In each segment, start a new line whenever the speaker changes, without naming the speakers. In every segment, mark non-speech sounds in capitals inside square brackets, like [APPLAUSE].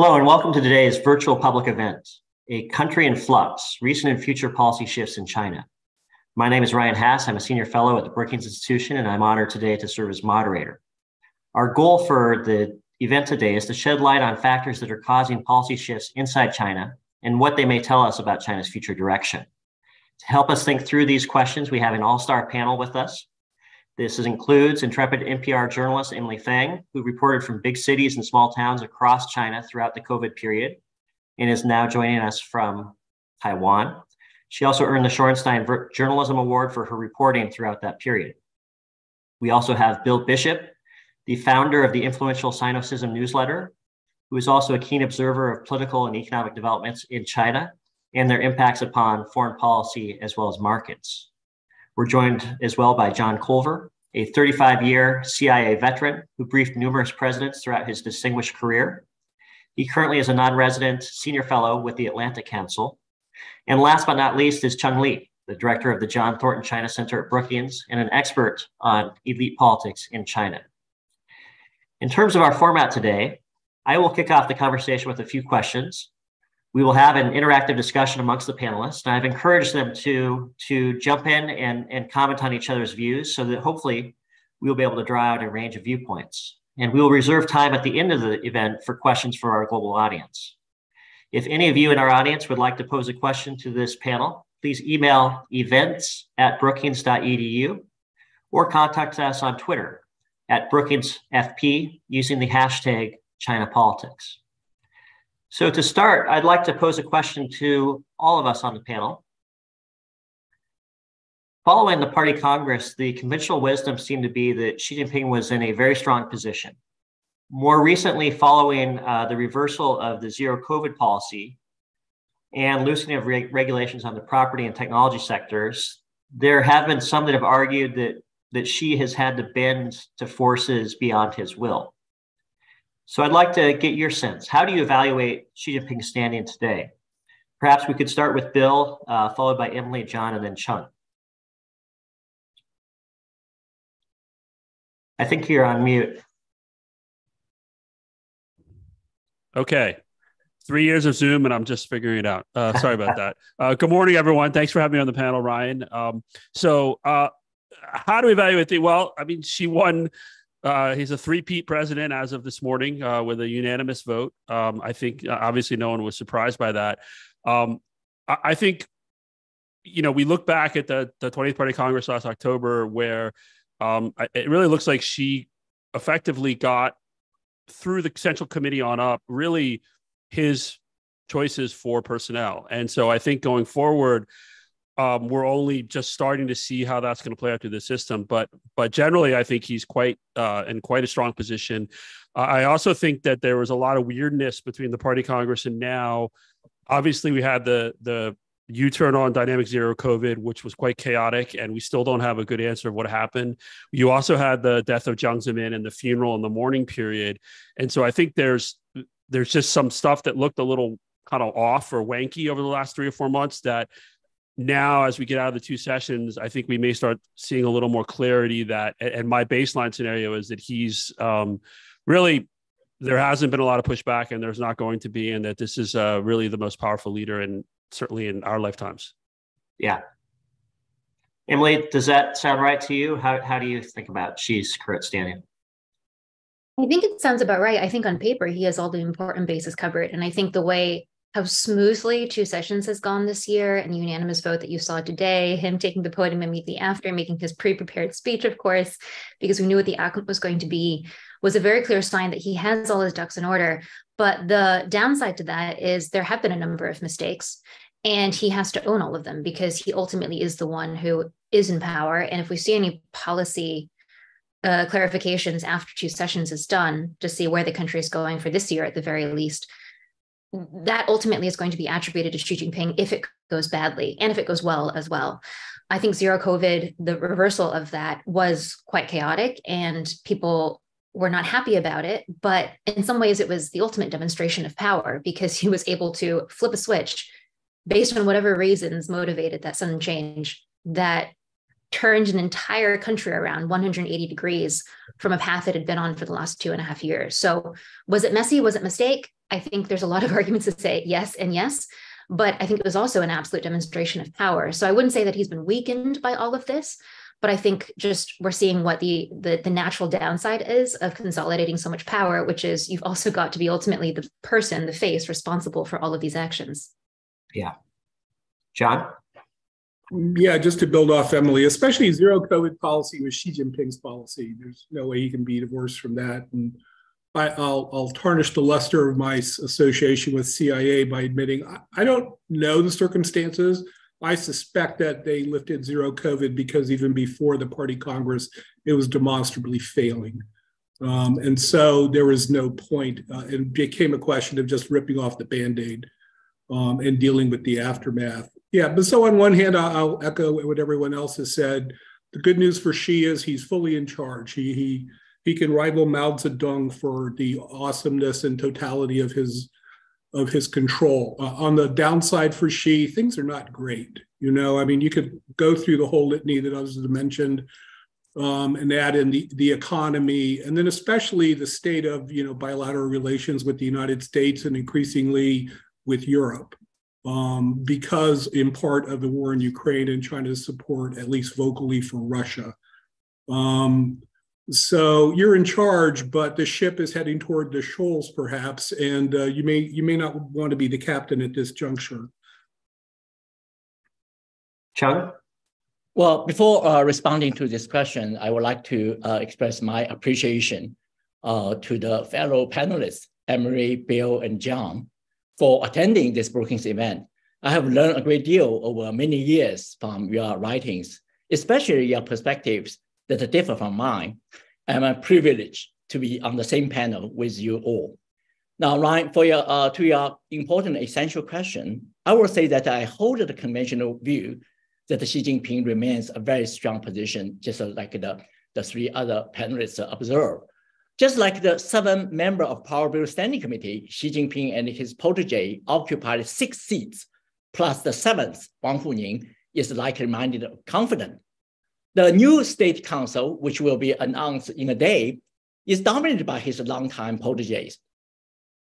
Hello, and welcome to today's virtual public event, A Country in Flux, Recent and Future Policy Shifts in China. My name is Ryan Hass. I'm a senior fellow at the Brookings Institution, and I'm honored today to serve as moderator. Our goal for the event today is to shed light on factors that are causing policy shifts inside China and what they may tell us about China's future direction. To help us think through these questions, we have an all-star panel with us. This includes intrepid NPR journalist Emily Feng, who reported from big cities and small towns across China throughout the COVID period and is now joining us from Taiwan. She also earned the Shorenstein Journalism Award for her reporting throughout that period. We also have Bill Bishop, the founder of the influential Sinocism newsletter, who is also a keen observer of political and economic developments in China and their impacts upon foreign policy as well as markets. We're joined as well by John Culver, a 35 year CIA veteran who briefed numerous presidents throughout his distinguished career. He currently is a non resident senior fellow with the Atlantic Council. And last but not least is Cheng Li, the director of the John Thornton China Center at Brookings and an expert on elite politics in China. In terms of our format today, I will kick off the conversation with a few questions we will have an interactive discussion amongst the panelists. And I've encouraged them to, to jump in and, and comment on each other's views so that hopefully we will be able to draw out a range of viewpoints. And we will reserve time at the end of the event for questions for our global audience. If any of you in our audience would like to pose a question to this panel, please email events at brookings.edu or contact us on Twitter at BrookingsFP using the hashtag ChinaPolitics. So to start, I'd like to pose a question to all of us on the panel. Following the party congress, the conventional wisdom seemed to be that Xi Jinping was in a very strong position. More recently, following uh, the reversal of the zero COVID policy and loosening of re- regulations on the property and technology sectors, there have been some that have argued that, that Xi has had to bend to forces beyond his will. So I'd like to get your sense. How do you evaluate Xi Jinping's standing today? Perhaps we could start with Bill, uh, followed by Emily, John, and then Cheng. I think you're on mute.
Okay. Three years of Zoom, and I'm just figuring it out. Uh, sorry about that. [LAUGHS] Uh, good morning, everyone. Thanks for having me on the panel, Ryan. Um, so, uh, how do we evaluate the? Well, I mean, Xi won uh, he's a three-peat president as of this morning uh, with a unanimous vote. Um, I think uh, obviously no one was surprised by that. Um, I, I, think, you know, we look back at the the 20th Party Congress last October, where um, it really looks like Xi effectively got through the Central Committee on up really his choices for personnel, and so I think going forward um, we're only just starting to see how that's going to play out through the system. But but generally, I think he's quite uh, in quite a strong position. I also think that there was a lot of weirdness between the party congress and now. Obviously, we had the the U-turn on dynamic zero COVID, which was quite chaotic, and we still don't have a good answer of what happened. You also had the death of Jiang Zemin and the funeral in the mourning period, and so I think there's there's just some stuff that looked a little kind of off or wanky over the last three or four months that now as we get out of the two sessions i think we may start seeing a little more clarity that and my baseline scenario is that he's um, really there hasn't been a lot of pushback and there's not going to be and that this is uh, really the most powerful leader and certainly in our lifetimes.
Yeah. Emily does that sound right to you? How, how do you think about Xi's current standing?
I think it sounds about right. I think on paper he has all the important bases covered, and I think the way how smoothly two sessions has gone this year and the unanimous vote that you saw today, him taking the podium immediately after, making his pre-prepared speech, of course, because we knew what the outcome was going to be, was a very clear sign that he has all his ducks in order. But the downside to that is there have been a number of mistakes and he has to own all of them because he ultimately is the one who is in power. And if we see any policy uh, clarifications after two sessions is done to see where the country is going for this year at the very least, that ultimately is going to be attributed to Xi Jinping if it goes badly and if it goes well as well. I think zero COVID, the reversal of that was quite chaotic and people were not happy about it. But in some ways, it was the ultimate demonstration of power because he was able to flip a switch based on whatever reasons motivated that sudden change that turned an entire country around 180 degrees from a path it had been on for the last two and a half years. So, was it messy? Was it mistake? I think there's a lot of [LAUGHS] arguments to say yes and yes, but I think it was also an absolute demonstration of power. So, I wouldn't say that he's been weakened by all of this, but I think just we're seeing what the, the the natural downside is of consolidating so much power, which is you've also got to be ultimately the person, the face responsible for all of these actions.
Yeah, John.
Yeah, just to build off Emily, especially zero COVID policy was Xi Jinping's policy. There's no way he can be divorced from that. And I, will I'll tarnish the luster of my association with CIA by admitting I, I don't know the circumstances. I suspect that they lifted zero COVID because even before the party Congress, it was demonstrably failing. Um, and so there was no point. Uh, it became a question of just ripping off the band aid um, and dealing with the aftermath. Yeah, but so on one hand, I'll echo what everyone else has said. The good news for Xi is he's fully in charge. He he he can rival Mao Zedong for the awesomeness and totality of his of his control. Uh, on the downside for Xi, things are not great. You know, I mean, you could go through the whole litany that I was mentioned, um, and add in the the economy, and then especially the state of you know bilateral relations with the United States and increasingly with Europe, um, because in part of the war in Ukraine and China's support, at least vocally, for Russia. Um, so you're in charge, but the ship is heading toward the shoals, perhaps, and uh, you may you may not want to be the captain at this juncture.
Cheng?
Well, before uh, responding to this question, I would like to uh, express my appreciation uh, to the fellow panelists, Emily, Bill, and John, for attending this Brookings event. I have learned a great deal over many years from your writings, especially your perspectives that differ from mine. I'm a privilege to be on the same panel with you all. Now, Ryan, for your, uh, to your important essential question, I will say that I hold the conventional view that Xi Jinping remains a very strong position, just like the, the three other panelists observe. Just like the seven member of Politburo Standing Committee, Xi Jinping and his protege occupied six seats, plus the seventh, Wang Huning, is like-minded confident the new state council, which will be announced in a day, is dominated by his longtime proteges,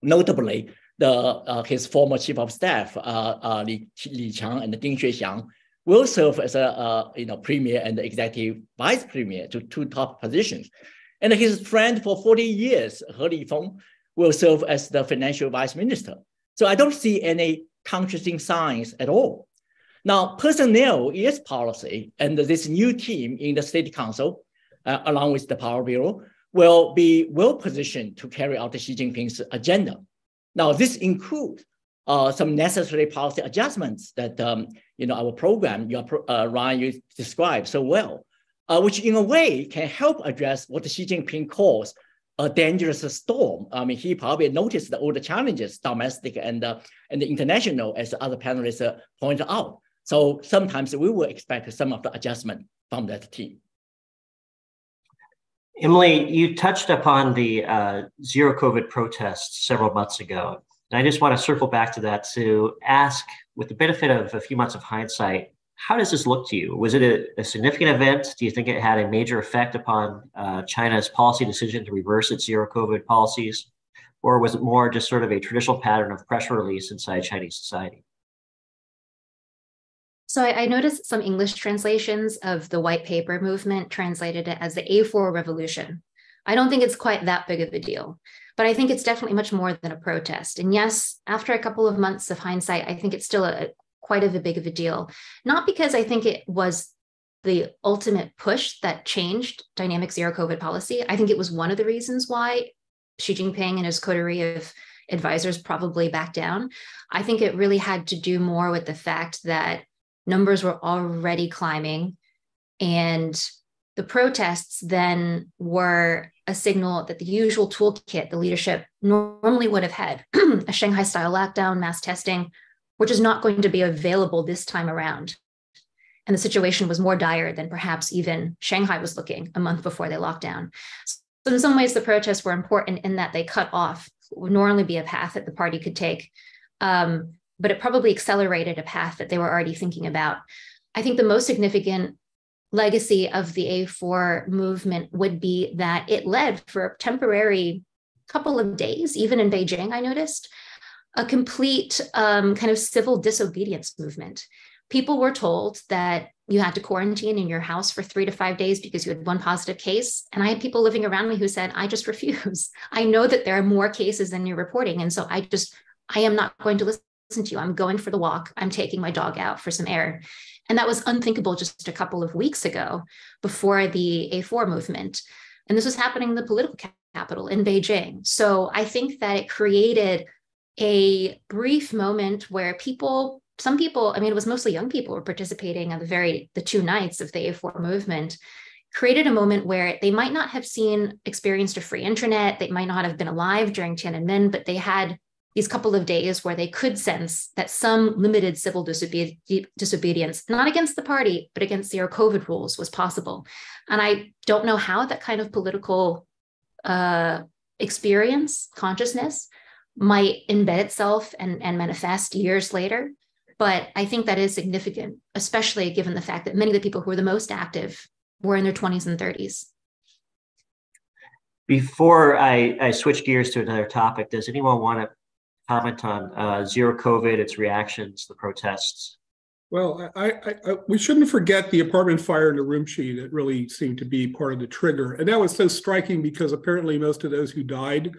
notably the, uh, his former chief of staff, uh, uh, Li, Li Qiang and Ding Xuexiang, will serve as a uh, you know, premier and executive vice premier to two top positions. And his friend for 40 years, He Lifeng, will serve as the financial vice minister. So I don't see any contrasting signs at all. Now, personnel is policy, and this new team in the State Council, uh, along with the Politburo, will be well positioned to carry out Xi Jinping's agenda. Now, this includes uh, some necessary policy adjustments that um, you know our program, your uh, Ryan, you described so well, uh, which in a way can help address what Xi Jinping calls a dangerous storm. I mean, he probably noticed all the challenges, domestic and uh, and international, as other panelists uh, pointed out. So sometimes we will expect some of the adjustment from that team.
Emily, you touched upon the uh, zero COVID protests several months ago. And I just want to circle back to that to ask, with the benefit of a few months of hindsight, how does this look to you? Was it a, a significant event? Do you think it had a major effect upon uh, China's policy decision to reverse its zero COVID policies? Or was it more just sort of a traditional pattern of pressure release inside Chinese society?
So I, I, noticed some English translations of the white paper movement translated it as the A4 revolution. I don't think it's quite that big of a deal, but I think it's definitely much more than a protest. And yes, after a couple of months of hindsight, I think it's still a, quite of a big of a deal. Not because I think it was the ultimate push that changed dynamic zero COVID policy. I think it was one of the reasons why Xi Jinping and his coterie of advisors probably backed down. I think it really had to do more with the fact that numbers were already climbing. And the protests then were a signal that the usual toolkit the leadership normally would have had [CLEARS THROAT] a Shanghai style lockdown, mass testing, which is not going to be available this time around. And the situation was more dire than perhaps even Shanghai was looking a month before they locked down. So, in some ways, the protests were important in that they cut off would normally be a path that the party could take. Um, but it probably accelerated a path that they were already thinking about. I think the most significant legacy of the A4 movement would be that it led for a temporary couple of days, even in Beijing, I noticed, a complete um, kind of civil disobedience movement. People were told that you had to quarantine in your house for three to five days because you had one positive case. And I had people living around me who said, I just [LAUGHS] refuse. I know that there are more cases than you're reporting. And so I just, I am not going to listen to you. I'm going for the walk. I'm taking my dog out for some air. And that was unthinkable just a couple of weeks ago before the A4 movement. And this was happening in the political capital in Beijing. So I think that it created a brief moment where people some people i mean it was mostly young people were participating on the very the two nights of the a4 movement created a moment where they might not have seen experienced a free internet they might not have been alive during tiananmen but they had these couple of days where they could sense that some limited civil disobe- disobedience not against the party but against zero covid rules was possible. And i don't know how that kind of political uh, experience consciousness might embed itself and, and manifest years later. But I think that is significant, especially given the fact that many of the people who were the most active were in their 20s and 30s.
Before I, I switch gears to another topic, does anyone want to comment on uh, zero COVID, its reactions, the protests?
Well, I, I, I, we shouldn't forget the apartment fire in Urumqi that really seemed to be part of the trigger. And that was so striking because apparently most of those who died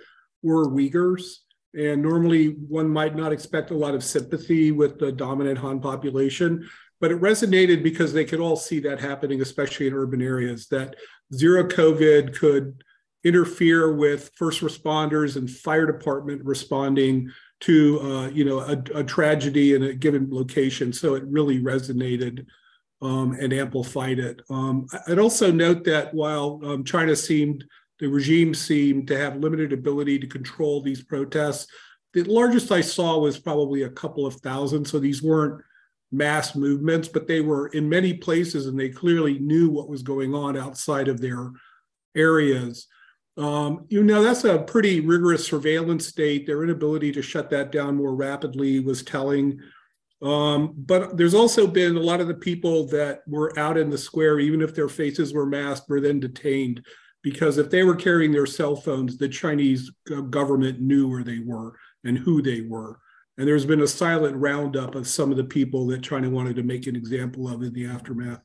were Uyghurs. And normally one might not expect a lot of sympathy with the dominant Han population, but it resonated because they could all see that happening, especially in urban areas, that zero COVID could interfere with first responders and fire department responding to uh, you know a, a, tragedy in a given location. So it really resonated um, and amplified it. Um, I'd also note that while um, China seemed the regime seemed to have limited ability to control these protests. The largest I saw was probably a couple of thousand. So these weren't mass movements, but they were in many places and they clearly knew what was going on outside of their areas. Um, you know, that's a pretty rigorous surveillance state. Their inability to shut that down more rapidly was telling. Um, but there's also been a lot of the people that were out in the square, even if their faces were masked, were then detained because if they were carrying their cell phones, the Chinese government knew where they were and who they were. And there's been a silent roundup of some of the people that China wanted to make an example of in the aftermath.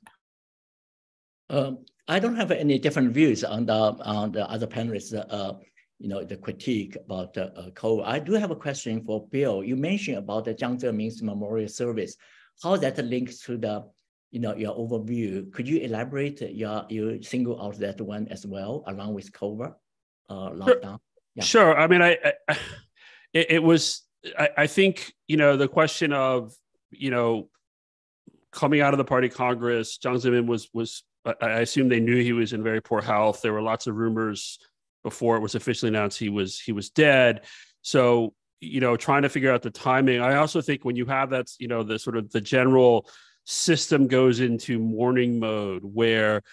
Um, I don't have any different views on the on the other panelists. Uh, you know the critique about uh, COVID. I do have a question for Bill. You mentioned about the Jiang Zemin's memorial service. How that links to the you know, your overview. Could you elaborate your, you single out that one as well, along with COVID uh, lockdown?
Sure. Yeah. sure. I mean, I, I it, it, was, I, I think, you know, the question of, you know, coming out of the party Congress, Jiang Zemin was, was, I assume they knew he was in very poor health. There were lots of rumors before it was officially announced he was, he was dead. So, you know, trying to figure out the timing. I also think when you have that, you know, the sort of the general, system goes into mourning mode where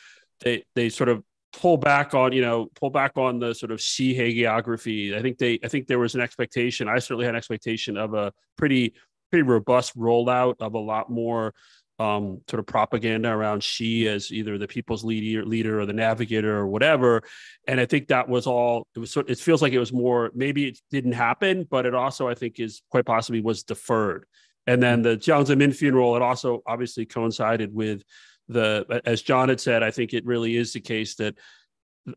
they they sort of pull back on you know pull back on the sort of Xi hagiography. I think they I think there was an expectation. I certainly had an expectation of a pretty pretty robust rollout of a lot more um, sort of propaganda around Xi as either the people's leader, leader or the navigator or whatever. And I think that was all. It was. Sort. It feels like it was more. Maybe it didn't happen, but it also I think is quite possibly was deferred. And then the Jiang Zemin funeral, it also obviously coincided with the, as John had said, I think it really is the case that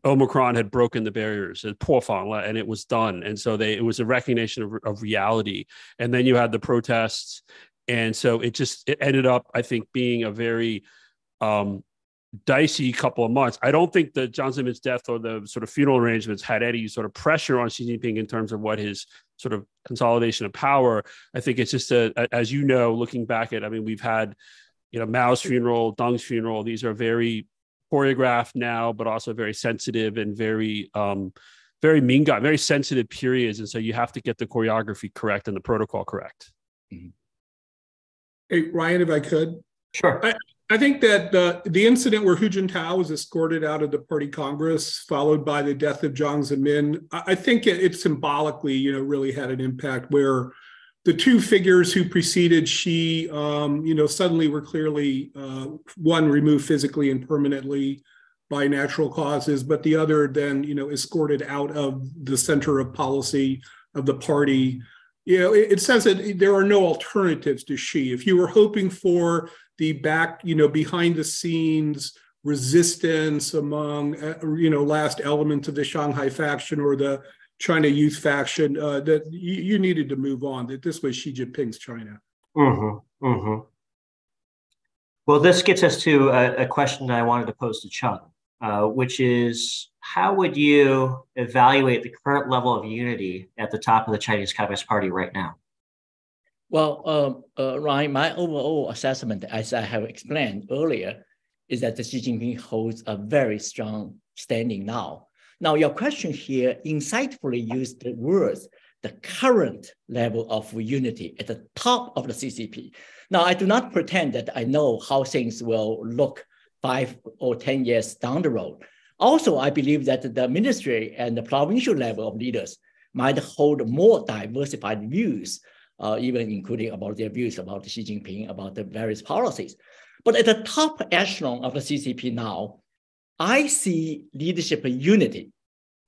Omicron had broken the barriers at and it was done. And so they, it was a recognition of, of reality. And then you had the protests. And so it just, it ended up, I think, being a very, um, dicey couple of months. I don't think that Jiang Zemin's death or the sort of funeral arrangements had any sort of pressure on Xi Jinping in terms of what his sort of consolidation of power. I think it's just a, a, as you know, looking back at, I mean, we've had, you know, Mao's funeral, Deng's funeral. These are very choreographed now, but also very sensitive and very, um, very mean guy, very sensitive periods. And so you have to get the choreography correct and the protocol correct. Mm-hmm.
Hey, Ryan, if I could.
Sure.
I, I think that uh, the incident where Hu Jintao was escorted out of the party congress, followed by the death of Jiang Zemin, I, think it, it, symbolically, you know, really had an impact. Where the two figures who preceded Xi, um, you know, suddenly were clearly uh, one removed physically and permanently by natural causes, but the other then, you know, escorted out of the center of policy of the party. You know, it, it says that there are no alternatives to Xi. If you were hoping for the back, you know, behind the scenes resistance among, uh, you know, last elements of the Shanghai faction or the China Youth faction uh, that you, you, needed to move on. That this was Xi Jinping's China.
Mm-hmm, mm-hmm. Well, this gets us to a, a, question that I wanted to pose to Cheng, uh, which is how would you evaluate the current level of unity at the top of the Chinese Communist Party right now?
Well, um, uh, Ryan, my overall assessment, as I have explained earlier, is that Xi Jinping holds a very strong standing now now, your question here insightfully used the words, the current level of unity at the top of the CCP. Now, I do not pretend that I know how things will look five or 10 years down the road. Also, I believe that the ministry and the provincial level of leaders might hold more diversified views, uh, even including about their views about Xi Jinping, about the various policies. But at the top echelon of the CCP now, I see leadership unity,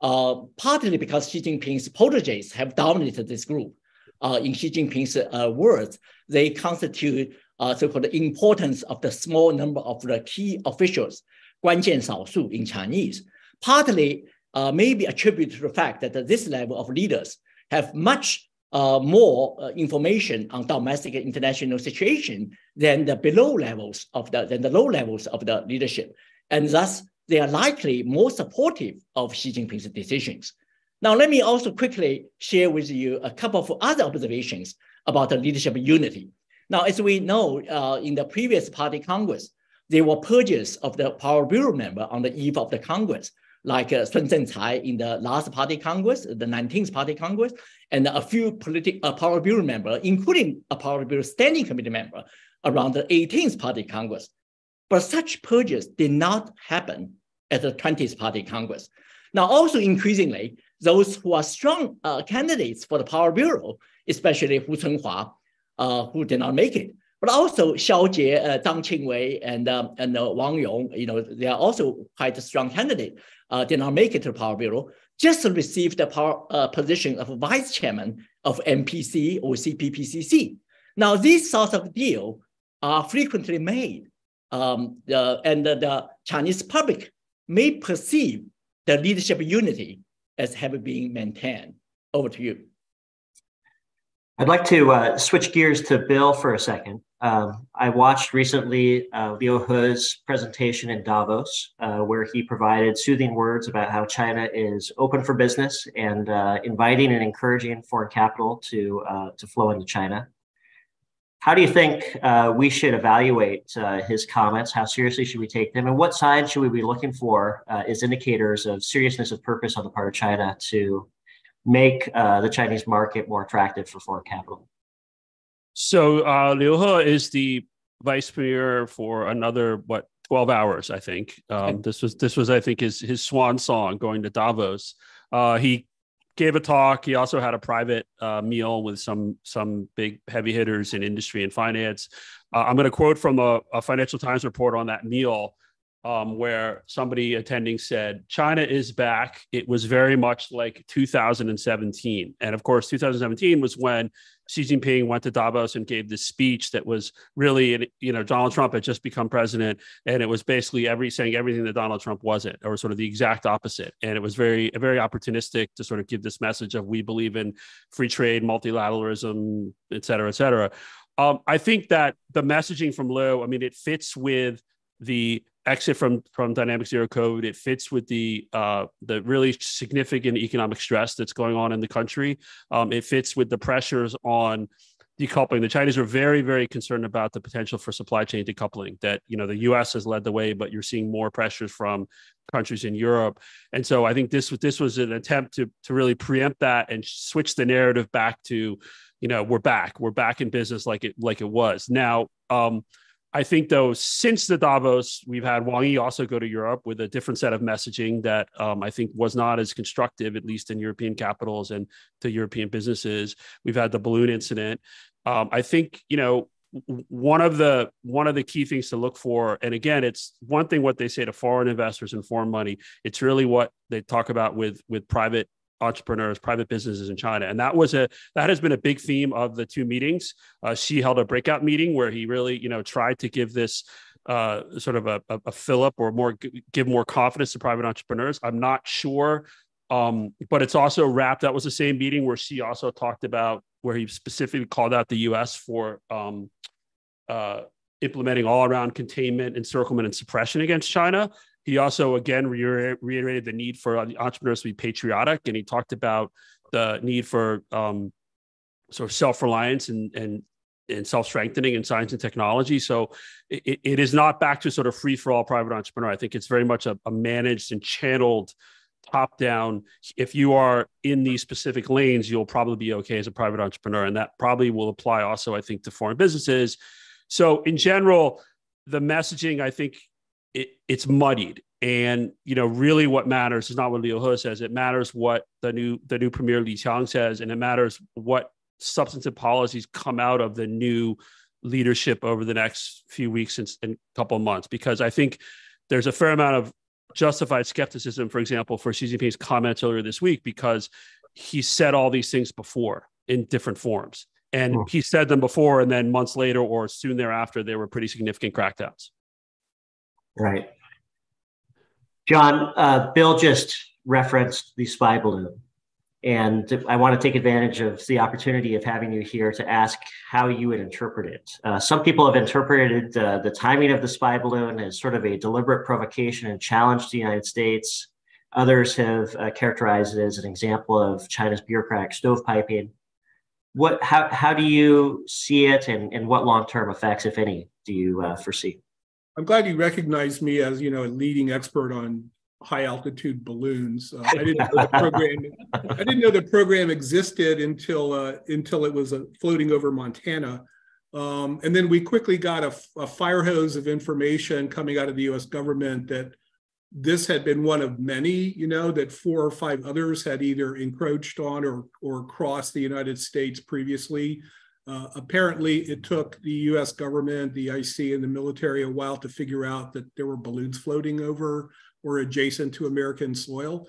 uh, partly because Xi Jinping's proteges have dominated this group. Uh, in Xi Jinping's uh, words, they constitute uh, so-called the importance of the small number of the key officials, 关键少数 in Chinese, partly uh, may be attributed to the fact that this level of leaders have much uh, more uh, information on domestic and international situation than the below levels of the than the low levels of the leadership, and thus they are likely more supportive of Xi Jinping's decisions. Now, let me also quickly share with you a couple of other observations about the leadership unity. Now, as we know, uh, in the previous party congress, there were purges of the Politburo member on the eve of the Congress, like uh, Sun Zhengcai in the last party congress, the 19th party congress, and a few politi- uh, Politburo member, including a Politburo standing committee member around the 18th party congress. But such purges did not happen at the 20th Party Congress. Now, also increasingly, those who are strong uh, candidates for the Politburo, especially Hu Chunhua, uh, who did not make it, but also Xiao Jie, uh, Zhang Qingwei, and, um, and uh, Wang Yong, you know, they are also quite a strong candidate, uh, did not make it to the Politburo, just received the power, uh, position of vice chairman of NPC or CPPCC. Now, these sorts of deals are frequently made um, and the, the, Chinese public may perceive the leadership unity as having been maintained. Over to you.
I'd like to uh, switch gears to Bill for a second. Um, I watched recently uh, Liu He's presentation in Davos, uh, where he provided soothing words about how China is open for business and uh, inviting and encouraging foreign capital to uh, to flow into China. How do you think uh, we should evaluate uh, his comments? How seriously should we take them? And what signs should we be looking for as indicators of seriousness of purpose on the part of China to make the Chinese market more attractive for foreign capital?
So uh, Liu He is the vice premier for another what 12 hours, I think. Um, this was this was I think his his swan song going to Davos. Uh, he gave a talk. He also had a private uh, meal with some some big heavy hitters in industry and finance. Uh, I'm going to quote from a, a, Financial Times report on that meal, um, where somebody attending said, "China is back. It was very much like 2017, and of course, 2017 was when Xi Jinping went to Davos and gave this speech that was really, you know, Donald Trump had just become president, and it was basically every saying everything that Donald Trump wasn't, or sort of the exact opposite. And it was very, very opportunistic to sort of give this message of we believe in free trade, multilateralism, et cetera, et cetera. Um, I think that the messaging from Liu, I mean, it fits with the exit from from dynamic zero COVID. It fits with the uh, the really significant economic stress that's going on in the country. Um, it fits with the pressures on decoupling. The Chinese are very, very concerned about the potential for supply chain decoupling. That you know the U.S. has led the way, but you're seeing more pressures from countries in Europe. And so I think this this was an attempt to to really preempt that and switch the narrative back to, you know, we're back, we're back in business like it like it was now. Um, I think though, since the Davos, we've had Wang Yi also go to Europe with a different set of messaging that um, I think was not as constructive, at least in European capitals and to European businesses. We've had the balloon incident. Um, I think you know one of the one of the key things to look for and again it's one thing what they say to foreign investors and foreign money it's really what they talk about with with private entrepreneurs, private businesses in China. And that was a that has been a big theme of the two meetings. Uh, Xi held a breakout meeting where he really, you know, tried to give this uh, sort of a, a, a fill up or more give more confidence to private entrepreneurs. I'm not sure, um, but it's also wrapped. That was the same meeting where Xi also talked about where he specifically called out the U.S. for um, uh, implementing all around containment, encirclement, and suppression against China. He also again reiterated the need for entrepreneurs to be patriotic, and he talked about the need for um, sort of self reliance and and and self strengthening in science and technology. So it, it is not back to sort of free for all private entrepreneur. I think it's very much a, a managed and channeled top down. If you are in these specific lanes, you'll probably be okay as a private entrepreneur, and that probably will apply also, I think, to foreign businesses. So in general, the messaging I think it, it's muddied. And you know, really, what matters is not what Liu He says. It matters what the new the new premier Li Qiang says, and it matters what substantive policies come out of the new leadership over the next few weeks and, and couple of months. Because I think there's a fair amount of justified skepticism, for example, for Xi Jinping's comments earlier this week, because he said all these things before in different forms. And hmm. he said them before, and then months later or soon thereafter, there were pretty significant crackdowns.
Right. John, uh, Bill just referenced the spy balloon. And I want to take advantage of the opportunity of having you here to ask how you would interpret it. Uh, some people have interpreted uh, the timing of the spy balloon as sort of a deliberate provocation and challenge to the United States. Others have uh, characterized it as an example of China's bureaucratic stovepiping. What, how, how do you see it, and, and what long term effects, if any, do you uh, foresee?
I'm glad you recognized me as you know a leading expert on high altitude balloons. Uh, I didn't know the [LAUGHS] program. I didn't know the program existed until uh, until it was uh, floating over Montana, um, and then we quickly got a, a, fire hose of information coming out of the U.S. government that this had been one of many. You know that four or five others had either encroached on or or crossed the United States previously. Uh, apparently, it took the US government, the IC, and the military a while to figure out that there were balloons floating over or adjacent to American soil.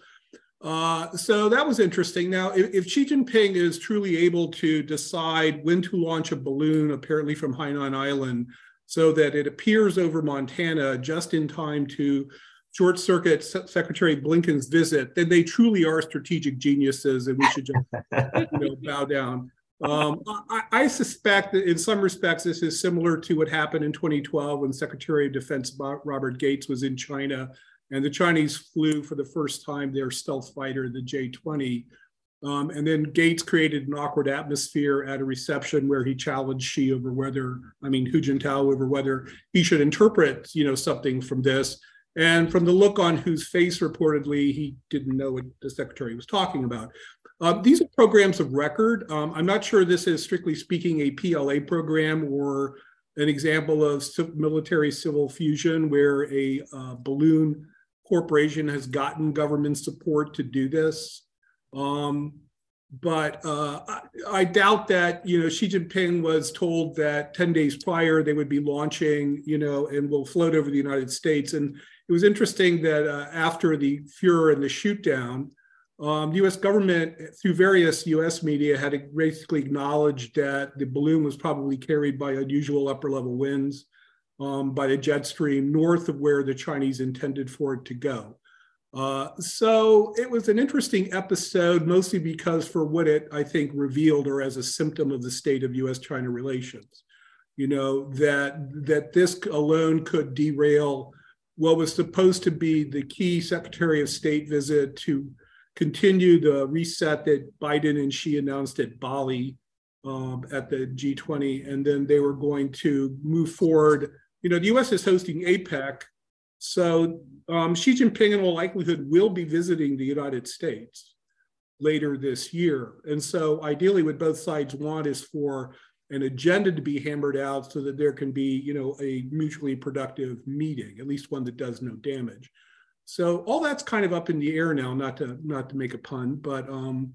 Uh, so that was interesting. Now, if, if, Xi Jinping is truly able to decide when to launch a balloon, apparently from Hainan Island, so that it appears over Montana just in time to short circuit Secretary Blinken's visit, then they truly are strategic geniuses, and we should just you know, bow down. Um, [LAUGHS] I, I, suspect that in some respects, this is similar to what happened in 2012 when Secretary of Defense Robert Gates was in China and the Chinese flew for the first time their stealth fighter, the J 20. Um, and then Gates created an awkward atmosphere at a reception where he challenged Xi over whether, I mean, Hu Jintao over whether he should interpret, you know, something from this. And from the look on Hu's face, reportedly, he didn't know what the secretary was talking about. Uh, these are programs of record. Um, I'm not sure this is strictly speaking a PLA program or an example of military civil fusion where a uh, balloon corporation has gotten government support to do this. Um, but uh, I, I, doubt that you know Xi Jinping was told that 10 days prior they would be launching, you know, and will float over the United States. And it was interesting that uh, after the furor and the shootdown, um, the U.S. government, through various U.S. media, had basically acknowledged that the balloon was probably carried by unusual upper-level winds um, by the jet stream north of where the Chinese intended for it to go. Uh, so it was an interesting episode, mostly because for what it, I think, revealed or as a symptom of the state of U.S.-China relations. You know that that this alone could derail what was supposed to be the key Secretary of State visit to continue the reset that Biden and Xi announced at Bali um, at the G20, and then they were going to move forward. You know, the U.S. is hosting APEC, so um, Xi Jinping, in all likelihood, will be visiting the United States later this year. And so, ideally, what both sides want is for an agenda to be hammered out so that there can be, you know, a mutually productive meeting, at least one that does no damage. So all that's kind of up in the air now, not to not to make a pun, but um,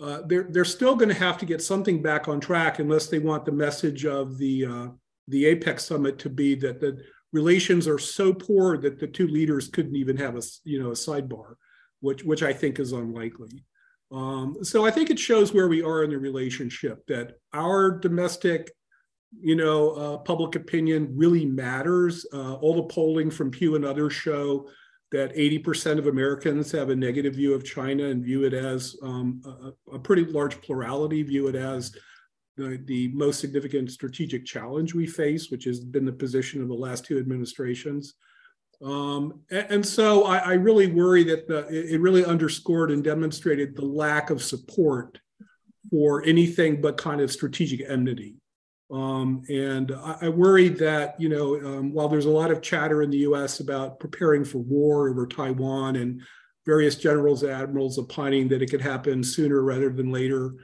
uh, they're they're still going to have to get something back on track unless they want the message of the uh, the APEC summit to be that the relations are so poor that the two leaders couldn't even have a you know a sidebar, which which I think is unlikely. Um, so I think it shows where we are in the relationship that our domestic, you know, uh, public opinion really matters. Uh, all the polling from Pew and others show that 80% of Americans have a negative view of China and view it as um, a, a, pretty large plurality, view it as the, the most significant strategic challenge we face, which has been the position of the last two administrations. Um, and, and, so I, I, really worry that the, it really underscored and demonstrated the lack of support for anything but kind of strategic enmity. Um, and I, I, worry that, you know, um, while there's a lot of chatter in the US about preparing for war over Taiwan and various generals and admirals opining that it could happen sooner rather than later,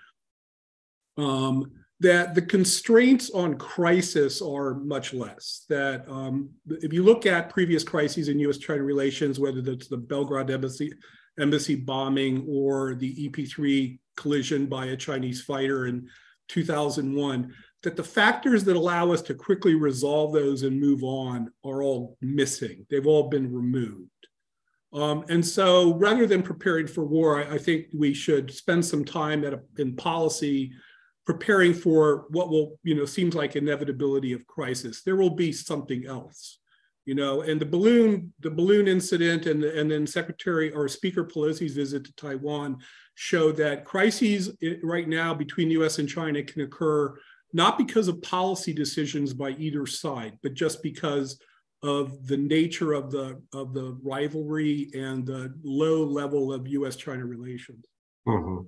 um, that the constraints on crisis are much less. That um, if you look at previous crises in U.S.-China relations, whether that's the Belgrade embassy embassy bombing or the EP3 collision by a Chinese fighter in 2001, that the factors that allow us to quickly resolve those and move on are all missing. They've all been removed. Um, and so rather than preparing for war, I, I think we should spend some time a, in policy preparing for what will, you know, seems like inevitability of crisis. There will be something else, you know, and the balloon, the balloon incident and, and then Secretary or Speaker Pelosi's visit to Taiwan show that crises right now between US and China can occur not because of policy decisions by either side, but just because of the nature of the of the rivalry and the low level of U.S.-China relations. Mm-hmm.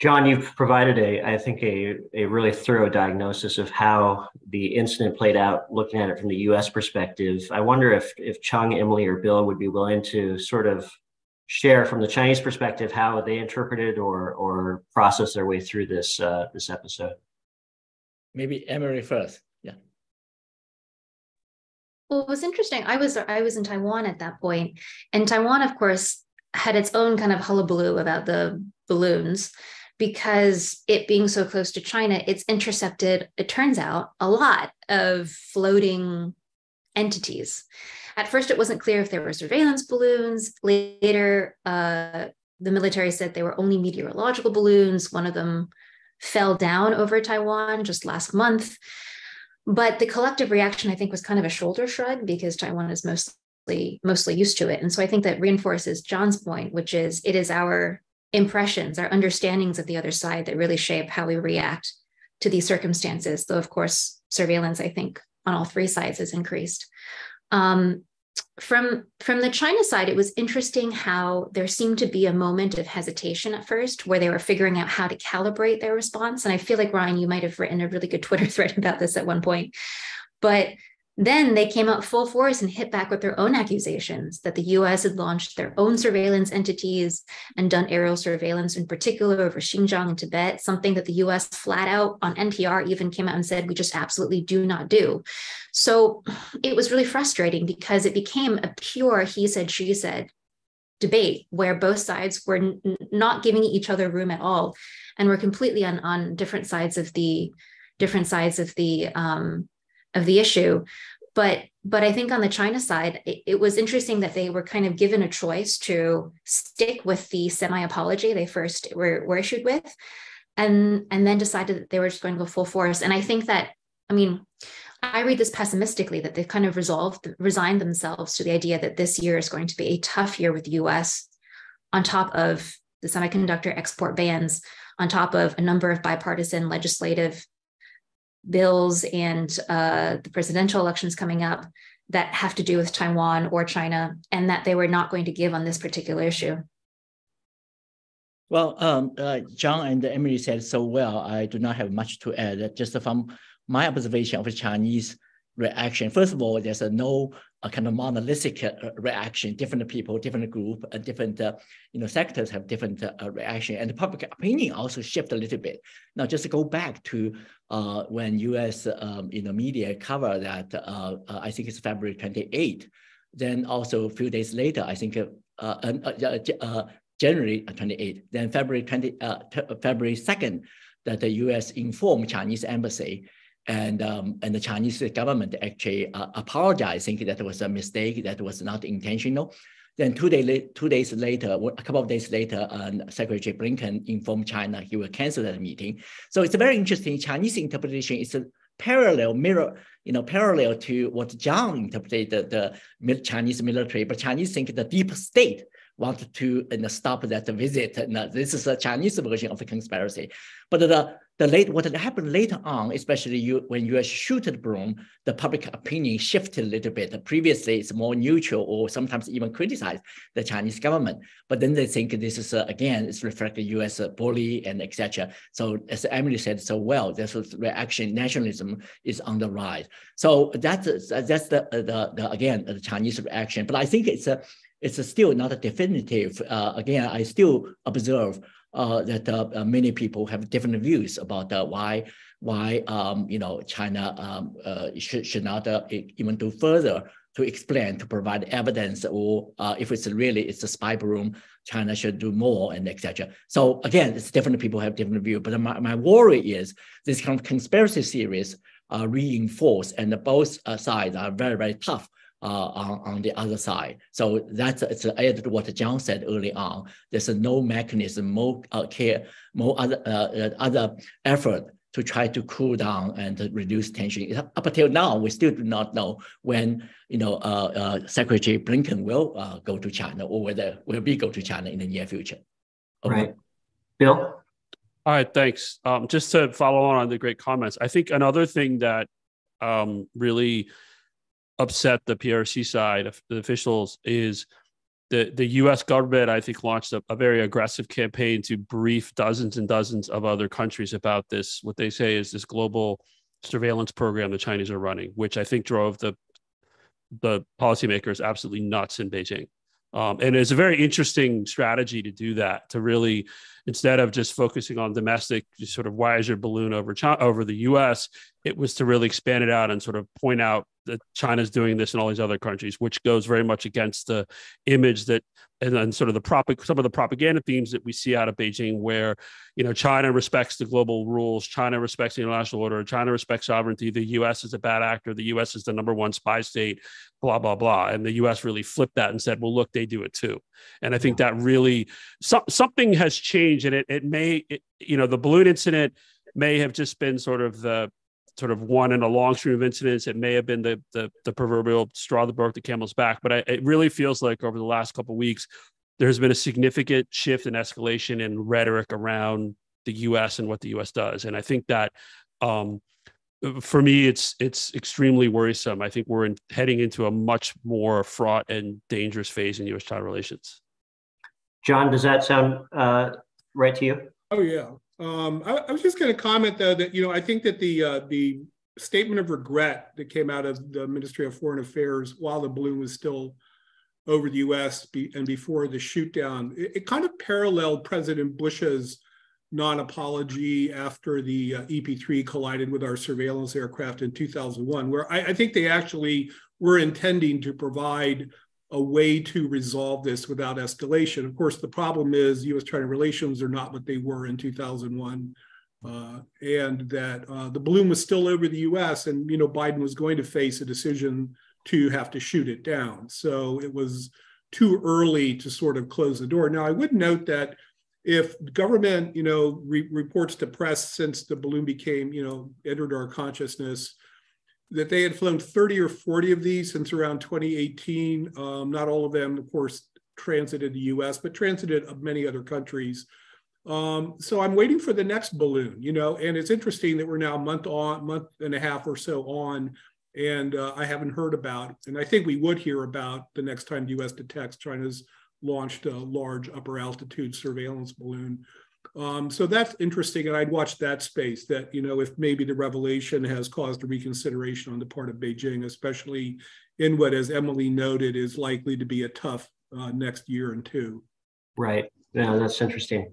John, you've provided a, I think, a, a really thorough diagnosis of how the incident played out, looking at it from the U.S. perspective. I wonder if if Cheng, Emily, or Bill would be willing to sort of share from the Chinese perspective how they interpreted or or process their way through this uh, this episode.
Maybe Emily first. Yeah.
Well, it was interesting. I was I was in Taiwan at that point, and Taiwan, of course, had its own kind of hullabaloo about the balloons because it being so close to China, it's intercepted, it turns out, a lot of floating entities. At first, it wasn't clear if there were surveillance balloons. Later, uh, the military said they were only meteorological balloons. One of them fell down over Taiwan just last month. But the collective reaction, I think, was kind of a shoulder shrug because Taiwan is mostly mostly used to it. And so I think that reinforces John's point, which is it is our impressions, our understandings of the other side that really shape how we react to these circumstances. Though, of course, surveillance, I think, on all three sides has increased. Um, from from the China side, it was interesting how there seemed to be a moment of hesitation at first, where they were figuring out how to calibrate their response. And I feel like Ryan, you might have written a really good Twitter [LAUGHS] thread about this at one point. But then they came out full force and hit back with their own accusations that the US had launched their own surveillance entities and done aerial surveillance in particular over Xinjiang and Tibet, something that the US flat out on NPR even came out and said, we just absolutely do not do. So it was really frustrating because it became a pure he said, she said debate where both sides were n- not giving each other room at all and were completely on, on different sides of the different sides of the um, of the issue. But but i think on the china side it, it, was interesting that they were kind of given a choice to stick with the semi apology they first were, were issued with and and then decided that they were just going to go full force. And i think that i mean i read this pessimistically that they've kind of resolved resigned themselves to the idea that this year is going to be a tough year with the us on top of the semiconductor export bans on top of a number of bipartisan legislative bills and uh, the presidential elections coming up that have to do with Taiwan or China, and that they were not going to give on this particular issue?
Well, um, uh, John and Emily said so well. I do not have much to add. Just from my observation of the Chinese reaction. First of all, there's a no a kind of monolithic uh, reaction. Different people, different group, uh, different uh, you know sectors have different uh, reaction, and the public opinion also shift a little bit. Now, just to go back to uh, when U.S. Um, you know media cover that, uh, I think it's February 28. Then also a few days later, I think January 28. Then February 20 February 2nd, that the U.S. informed Chinese embassy and um, and the Chinese government actually uh, apologized, thinking that was a mistake, that was not intentional. Then two, day, two days later, a couple of days later, uh, Secretary Blinken informed China he will cancel that meeting. So it's a very interesting Chinese interpretation. It's a parallel mirror, you know, parallel to what John interpreted the, the Chinese military, but Chinese think the deep state wanted to you know, stop that visit. And this is a Chinese version of the conspiracy. But the, the late what happened later on, especially you, when you shoot the balloon, the public opinion shifted a little bit. Previously, it's more neutral or sometimes even criticize the Chinese government. But then they think this is uh, again, it's reflecting U.S. bully and etc. So as Emily said so well, this reaction nationalism is on the rise. So that's that's the, the, the again the Chinese reaction. But I think it's a it's still not a definitive. Uh, again, I still observe uh, that uh, uh, many people have different views about uh, why why um, you know China um, uh, should should not uh, even do further to explain to provide evidence or if it's really it's a spy balloon, China should do more and etc. So again, it's different people have different view. But my, my worry is this kind of conspiracy theories are reinforced and both sides are very very tough on, on the other side. So that's it's added to what John said early on. There's no mechanism, more uh, care, more other uh, uh, other effort to try to cool down and reduce tension. Up until now, we still do not know when you know uh, uh, Secretary Blinken will uh, go to China or whether will be go to China in the near future.
Okay. Right, Bill.
All right, thanks. Um, just to follow on on the great comments, I think another thing that um, really upset the PRC side of the officials is the the U.S. government, I think, launched a, a, very aggressive campaign to brief dozens and dozens of other countries about this. What they say is this global surveillance program the Chinese are running, which I think drove the the policymakers absolutely nuts in Beijing. Um, and it's a very interesting strategy to do that, to really, instead of just focusing on domestic, sort of why is your balloon over China, over the U.S., it was to really expand it out and sort of point out that China's doing this in all these other countries, which goes very much against the image that and then sort of the prop some of the propaganda themes that we see out of Beijing, where you know China respects the global rules, China respects the international order, China respects sovereignty. The U.S. is a bad actor. The U.S. is the number one spy state. Blah blah blah. And the U.S. really flipped that and said, "Well, look, they do it too." And I think that really so, something has changed, and it it may it, you know the balloon incident may have just been sort of the sort of one in a long stream of incidents. It may have been the the, the proverbial straw that broke the camel's back, but I, it really feels like over the last couple weeks, there's been a significant shift in escalation and rhetoric around the U.S. and what the U.S. does, and I think that. Um, for me, it's it's extremely worrisome. I think we're in, heading into a much more fraught and dangerous phase in U.S.-China relations.
John, does that sound uh, right to you?
Oh yeah, um, I, I, was just going to comment though that you know I think that the uh, the statement of regret that came out of the Ministry of Foreign Affairs while the balloon was still over the U.S. Be, and before the shootdown, it, it, kind of paralleled President Bush's non-apology after the uh, EP3 collided with our surveillance aircraft in 2001, where I, I think they actually were intending to provide a way to resolve this without escalation. Of course, the problem is U.S.-China relations are not what they were in 2001, uh, and that uh, the balloon was still over the U.S. and you know Biden was going to face a decision to have to shoot it down. So it was too early to sort of close the door. Now, I would note that if government, you know, re- reports to press since the balloon became, you know, entered our consciousness that they had flown 30 or 40 of these since around 2018. Um, not all of them, of course, transited the US, but transited many other countries. Um, so I'm waiting for the next balloon, you know, and it's interesting that we're now a month on, month and a half or so on, and uh, I haven't heard about, and I think we would hear about the next time the US detects China's launched a large upper altitude surveillance balloon. Um, so that's interesting, and I'd watch that space. That you know, if maybe the revelation has caused a reconsideration on the part of Beijing, especially in what, as Emily noted, is likely to be a tough uh, next year and two.
Right. Yeah, that's interesting.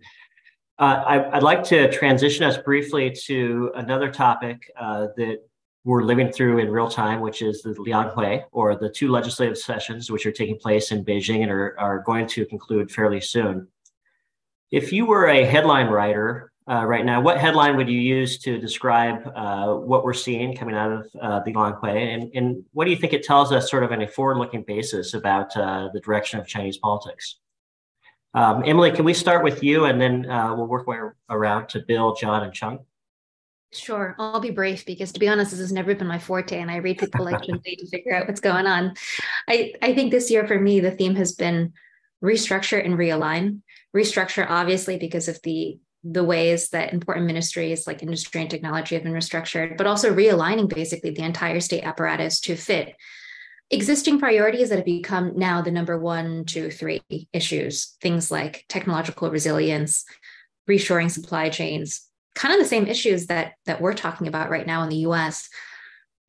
Uh, I, would like to transition us briefly to another topic uh, that we're living through in real time, which is the Lianghui, or the two legislative sessions which are taking place in Beijing and are, are going to conclude fairly soon. If you were a headline writer uh, right now, what headline would you use to describe uh, what we're seeing coming out of uh, the Lianghui? And, and what do you think it tells us, sort of on a forward looking basis, about uh, the direction of Chinese politics? Um, Emily, can we start with you and then uh, we'll work way around to Bill, John, and Cheng?
Sure, I'll be brief because to be honest, this has never been my forte, and I read people like Cheng Li [LAUGHS] to figure out what's going on. I, I think this year for me, the theme has been restructure and realign. Restructure, obviously, because of the the ways that important ministries like industry and technology have been restructured, but also realigning basically the entire state apparatus to fit existing priorities that have become now the number one, two, three issues. Things like technological resilience, reshoring supply chains, kind of the same issues that that we're talking about right now in the US,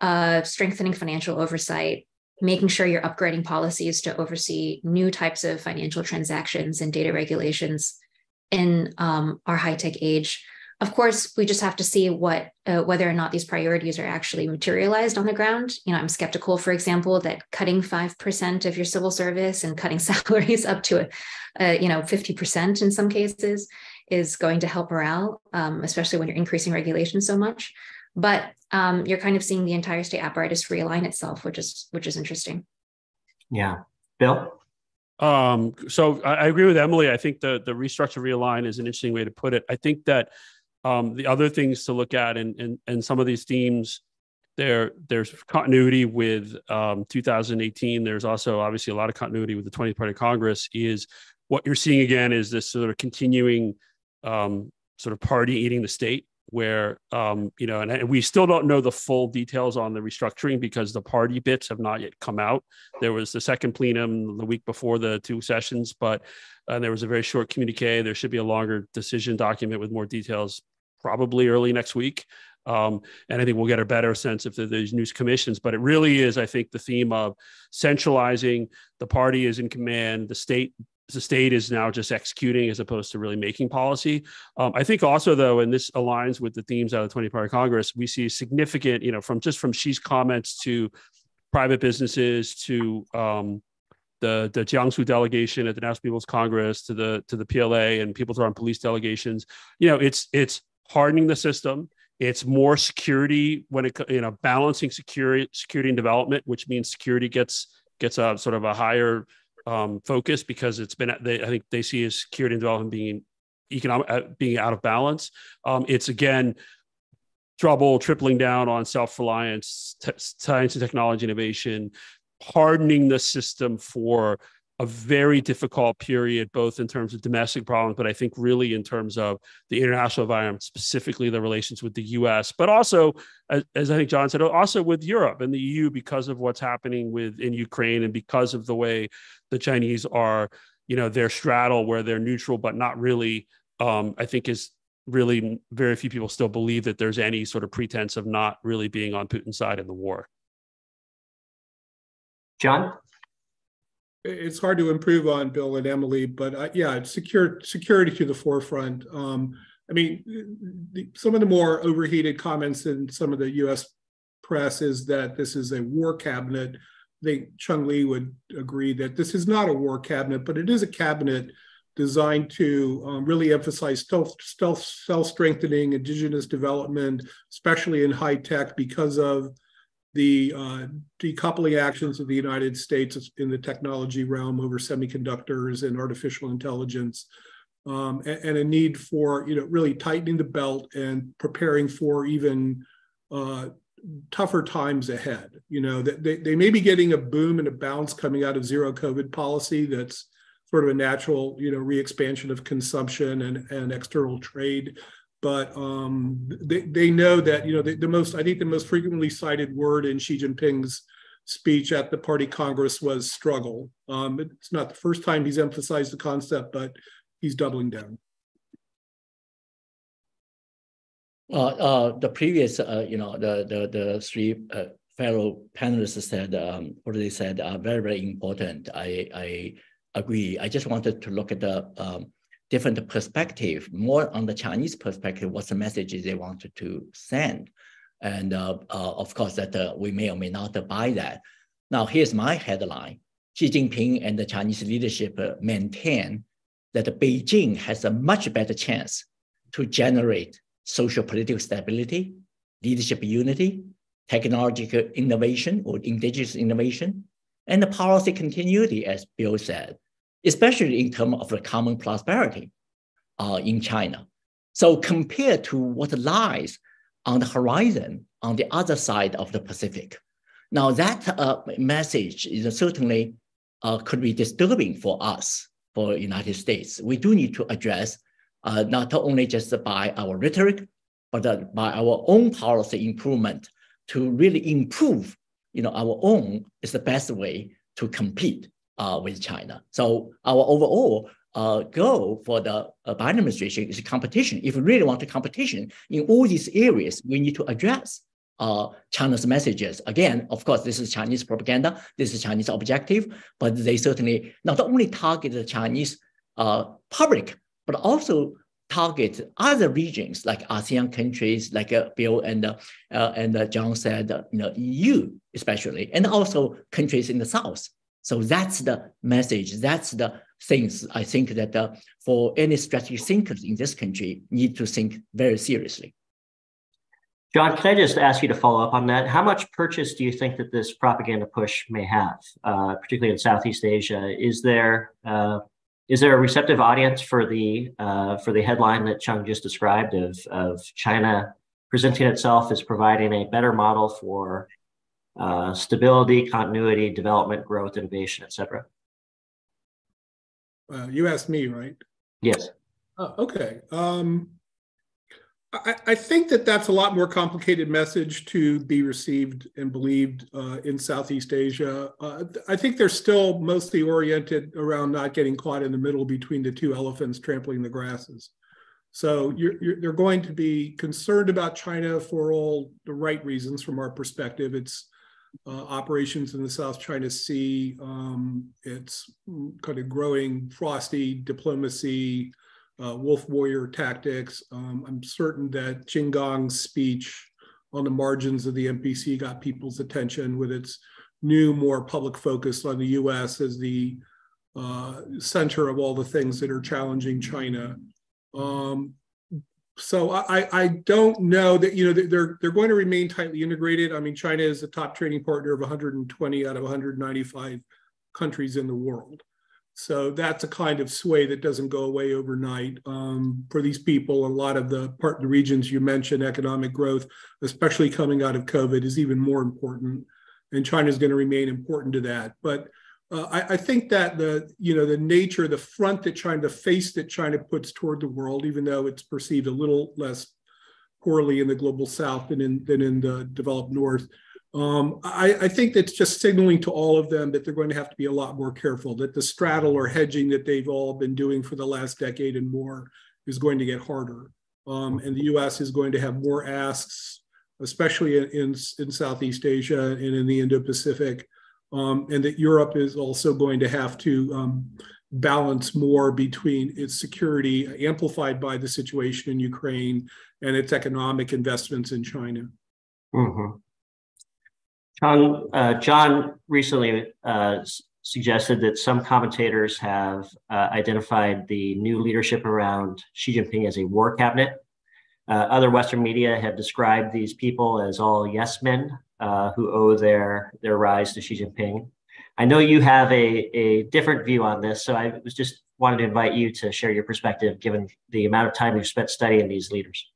uh, strengthening financial oversight, making sure you're upgrading policies to oversee new types of financial transactions and data regulations in um, our high tech age. Of course, we just have to see what uh, whether or not these priorities are actually materialized on the ground. You know, I'm skeptical, for example, that cutting five percent of your civil service and cutting [LAUGHS] salaries up to a, a you know fifty percent in some cases is going to help morale, um, especially when you're increasing regulation so much. But um, you're kind of seeing the entire state apparatus realign itself, which is which is interesting.
Yeah, Bill.
Um, so I, I, agree with Emily. I think the the restructure realign is an interesting way to put it. I think that um, the other things to look at and and and some of these themes there there's continuity with um, 2018 there's also obviously a lot of continuity with the 20th party congress is what you're seeing again is this sort of continuing um, sort of party eating the state where um, you know and, and, we still don't know the full details on the restructuring because the party bits have not yet come out there was the second plenum the week before the two sessions but uh, there was a very short communique there should be a longer decision document with more details probably early next week um, and I think we'll get a better sense of the, these news commissions. But it really is, I think, the theme of centralizing. The party is in command. The state the state is now just executing as opposed to really making policy. Um, I think also though, and this aligns with the themes out of the 20 party Congress, we see significant, you know, from just from Xi's comments to private businesses to um, the the Jiangsu delegation at the National People's Congress to the to the PLA and People's Armed Police delegations. You know, it's it's hardening the system. It's more security when it you know balancing security security and development, which means security gets gets a sort of a higher um, focus because it's been they, I think they see as security and development being economic uh, being out of balance. Um, it's again trouble tripling down on self-reliance, t- science and technology innovation, hardening the system for a very difficult period, both in terms of domestic problems, but I think really in terms of the international environment, specifically the relations with the US, but also, as, as, I think John said, also with Europe and the EU because of what's happening with in Ukraine and because of the way the Chinese are, you know, their straddle where they're neutral, but not really, um, I think is really very few people still believe that there's any sort of pretense of not really being on Putin's side in the war.
John?
it's hard to improve on Bill and Emily, but uh, yeah, secure security to the forefront. Um, I mean, the, some of the more overheated comments in some of the U.S. press is that this is a war cabinet. Think Cheng Li would agree that this is not a war cabinet, but it is a cabinet designed to um, really emphasize self, self, self-strengthening indigenous development, especially in high tech, because of the uh, decoupling actions of the United States in the technology realm over semiconductors and artificial intelligence, um, and, and, a need for you know really tightening the belt and preparing for even uh, tougher times ahead. You know that they, they may be getting a boom and a bounce coming out of zero COVID policy that's sort of a natural you know re-expansion of consumption and, and external trade but um, they, they know that you know the, the, most I think the most frequently cited word in Xi Jinping's speech at the party congress was struggle. Um, it's not the first time he's emphasized the concept, but he's doubling down.
The previous, uh, you know, the the the three uh, fellow panelists said um, what they said are very very important. I I agree. I just wanted to look at the um, different perspective, more on the Chinese perspective. What's the message they wanted to send, and uh, uh, of course that we may or may not buy that. Now here's my headline: Xi Jinping and the Chinese leadership maintain that Beijing has a much better chance to generate social political stability, leadership unity, technological innovation or indigenous innovation, and the policy continuity, as Bill said, especially in terms of the common prosperity uh, in China. So compared to what lies on the horizon on the other side of the Pacific. Now that uh, message is certainly uh, could be disturbing for us, for United States. We do need to address uh, not only just by our rhetoric, but uh, by our own policy improvement to really improve, you know, our own is the best way to compete uh, with China. So our overall uh, goal for the uh, Biden administration is competition. If we really want a competition in all these areas, we need to address uh, China's messages. Again, of course, this is Chinese propaganda. This is Chinese objective, but they certainly not only target the Chinese uh, public, but also target other regions like ASEAN countries, like uh, Bill and uh, uh, and uh, John said, uh, you know, EU especially, and also countries in the South. So that's the message. That's the things I think that uh, for any strategic thinkers in this country need to think very seriously.
John, can I just ask you to follow up on that? How much purchase do you think that this propaganda push may have, particularly in Southeast Asia? Is there is there a receptive audience for the uh, for the headline that Cheng just described of of China presenting itself as providing a better model for uh, stability, continuity, development, growth, innovation, etc. cetera?
Uh, you asked me, right?
Yes.
Uh, okay. Um, I, think that that's a lot more complicated message to be received and believed uh, in Southeast Asia. Uh, I think they're still mostly oriented around not getting caught in the middle between the two elephants trampling the grasses. So you're, you're, they're going to be concerned about China for all the right reasons from our perspective. It's uh, operations in the South China Sea. Um, it's kind of growing frosty diplomacy, uh, wolf warrior tactics. Um, I'm certain that Qin Gang's speech on the margins of the NPC got people's attention with its new, more public focus on the US as the uh, center of all the things that are challenging China. Um, so I, I don't know that you know they're they're going to remain tightly integrated. I mean, China is the top trading partner of 120 out of 195 countries in the world. So that's a kind of sway that doesn't go away overnight. Um, for these people, a lot of the part the regions you mentioned, economic growth, especially coming out of COVID, is even more important, and China is going to remain important to that. But uh, I, I, think that the you know the nature, the front that China, the face that China puts toward the world, even though it's perceived a little less poorly in the global South than in than in the developed North, um, I, I, think that's just signaling to all of them that they're going to have to be a lot more careful, that the straddle or hedging that they've all been doing for the last decade and more is going to get harder. Um, and the US is going to have more asks, especially in, in, in Southeast Asia and in the Indo Pacific. Um, and that Europe is also going to have to um, balance more between its security, amplified by the situation in Ukraine, and its economic investments in China.
Mm-hmm. Cheng, uh, John recently uh, suggested that some commentators have uh, identified the new leadership around Xi Jinping as a war cabinet. Uh, other Western media have described these people as all yes men uh, who owe their, their rise to Xi Jinping. I know you have a, a different view on this, so I was just wanted to invite you to share your perspective given the amount of time you've spent studying these leaders.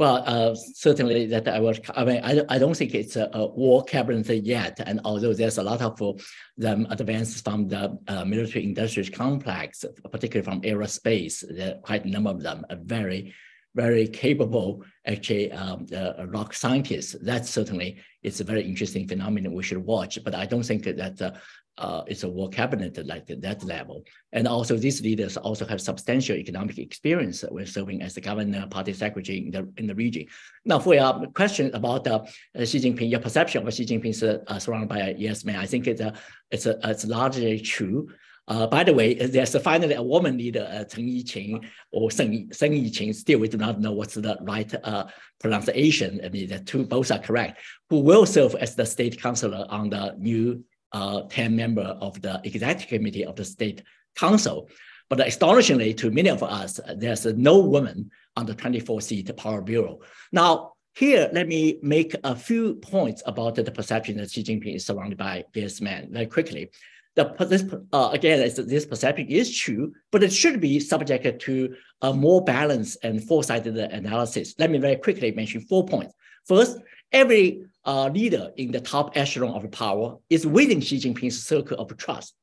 Well, uh, certainly that I will. I mean, I, I don't think it's a, a war cabinet yet. And although there's a lot of uh, them advances from the uh, military industrial complex, particularly from aerospace, there quite a number of them are very very capable, actually, um, uh, rock scientists. That certainly is a very interesting phenomenon we should watch. But I don't think that uh, uh, it's a world cabinet like that level. And also these leaders also have substantial economic experience when serving as the governor, party secretary in the, in the region. Now for your question about uh, Xi Jinping, your perception of Xi Jinping is uh, surrounded by a yes man, I think it's, a, it's, a, it's largely true. Uh, by the way, there's finally a woman leader, uh, Chen Yiqing or Seng, Seng Yiqing, still we do not know what's the right uh, pronunciation. I mean, the two both are correct, who will serve as the state councilor on the new uh, 10 member of the executive committee of the state council. But astonishingly to many of us, there's no woman on the 24 seat Politburo. Now, here, let me make a few points about the perception that Xi Jinping is surrounded by this man very quickly. The, this, uh, again, this perception is true, but it should be subject to a more balanced and foresighted analysis. Let me very quickly mention four points. First, every uh, leader in the top echelon of power is within Xi Jinping's circle of trust,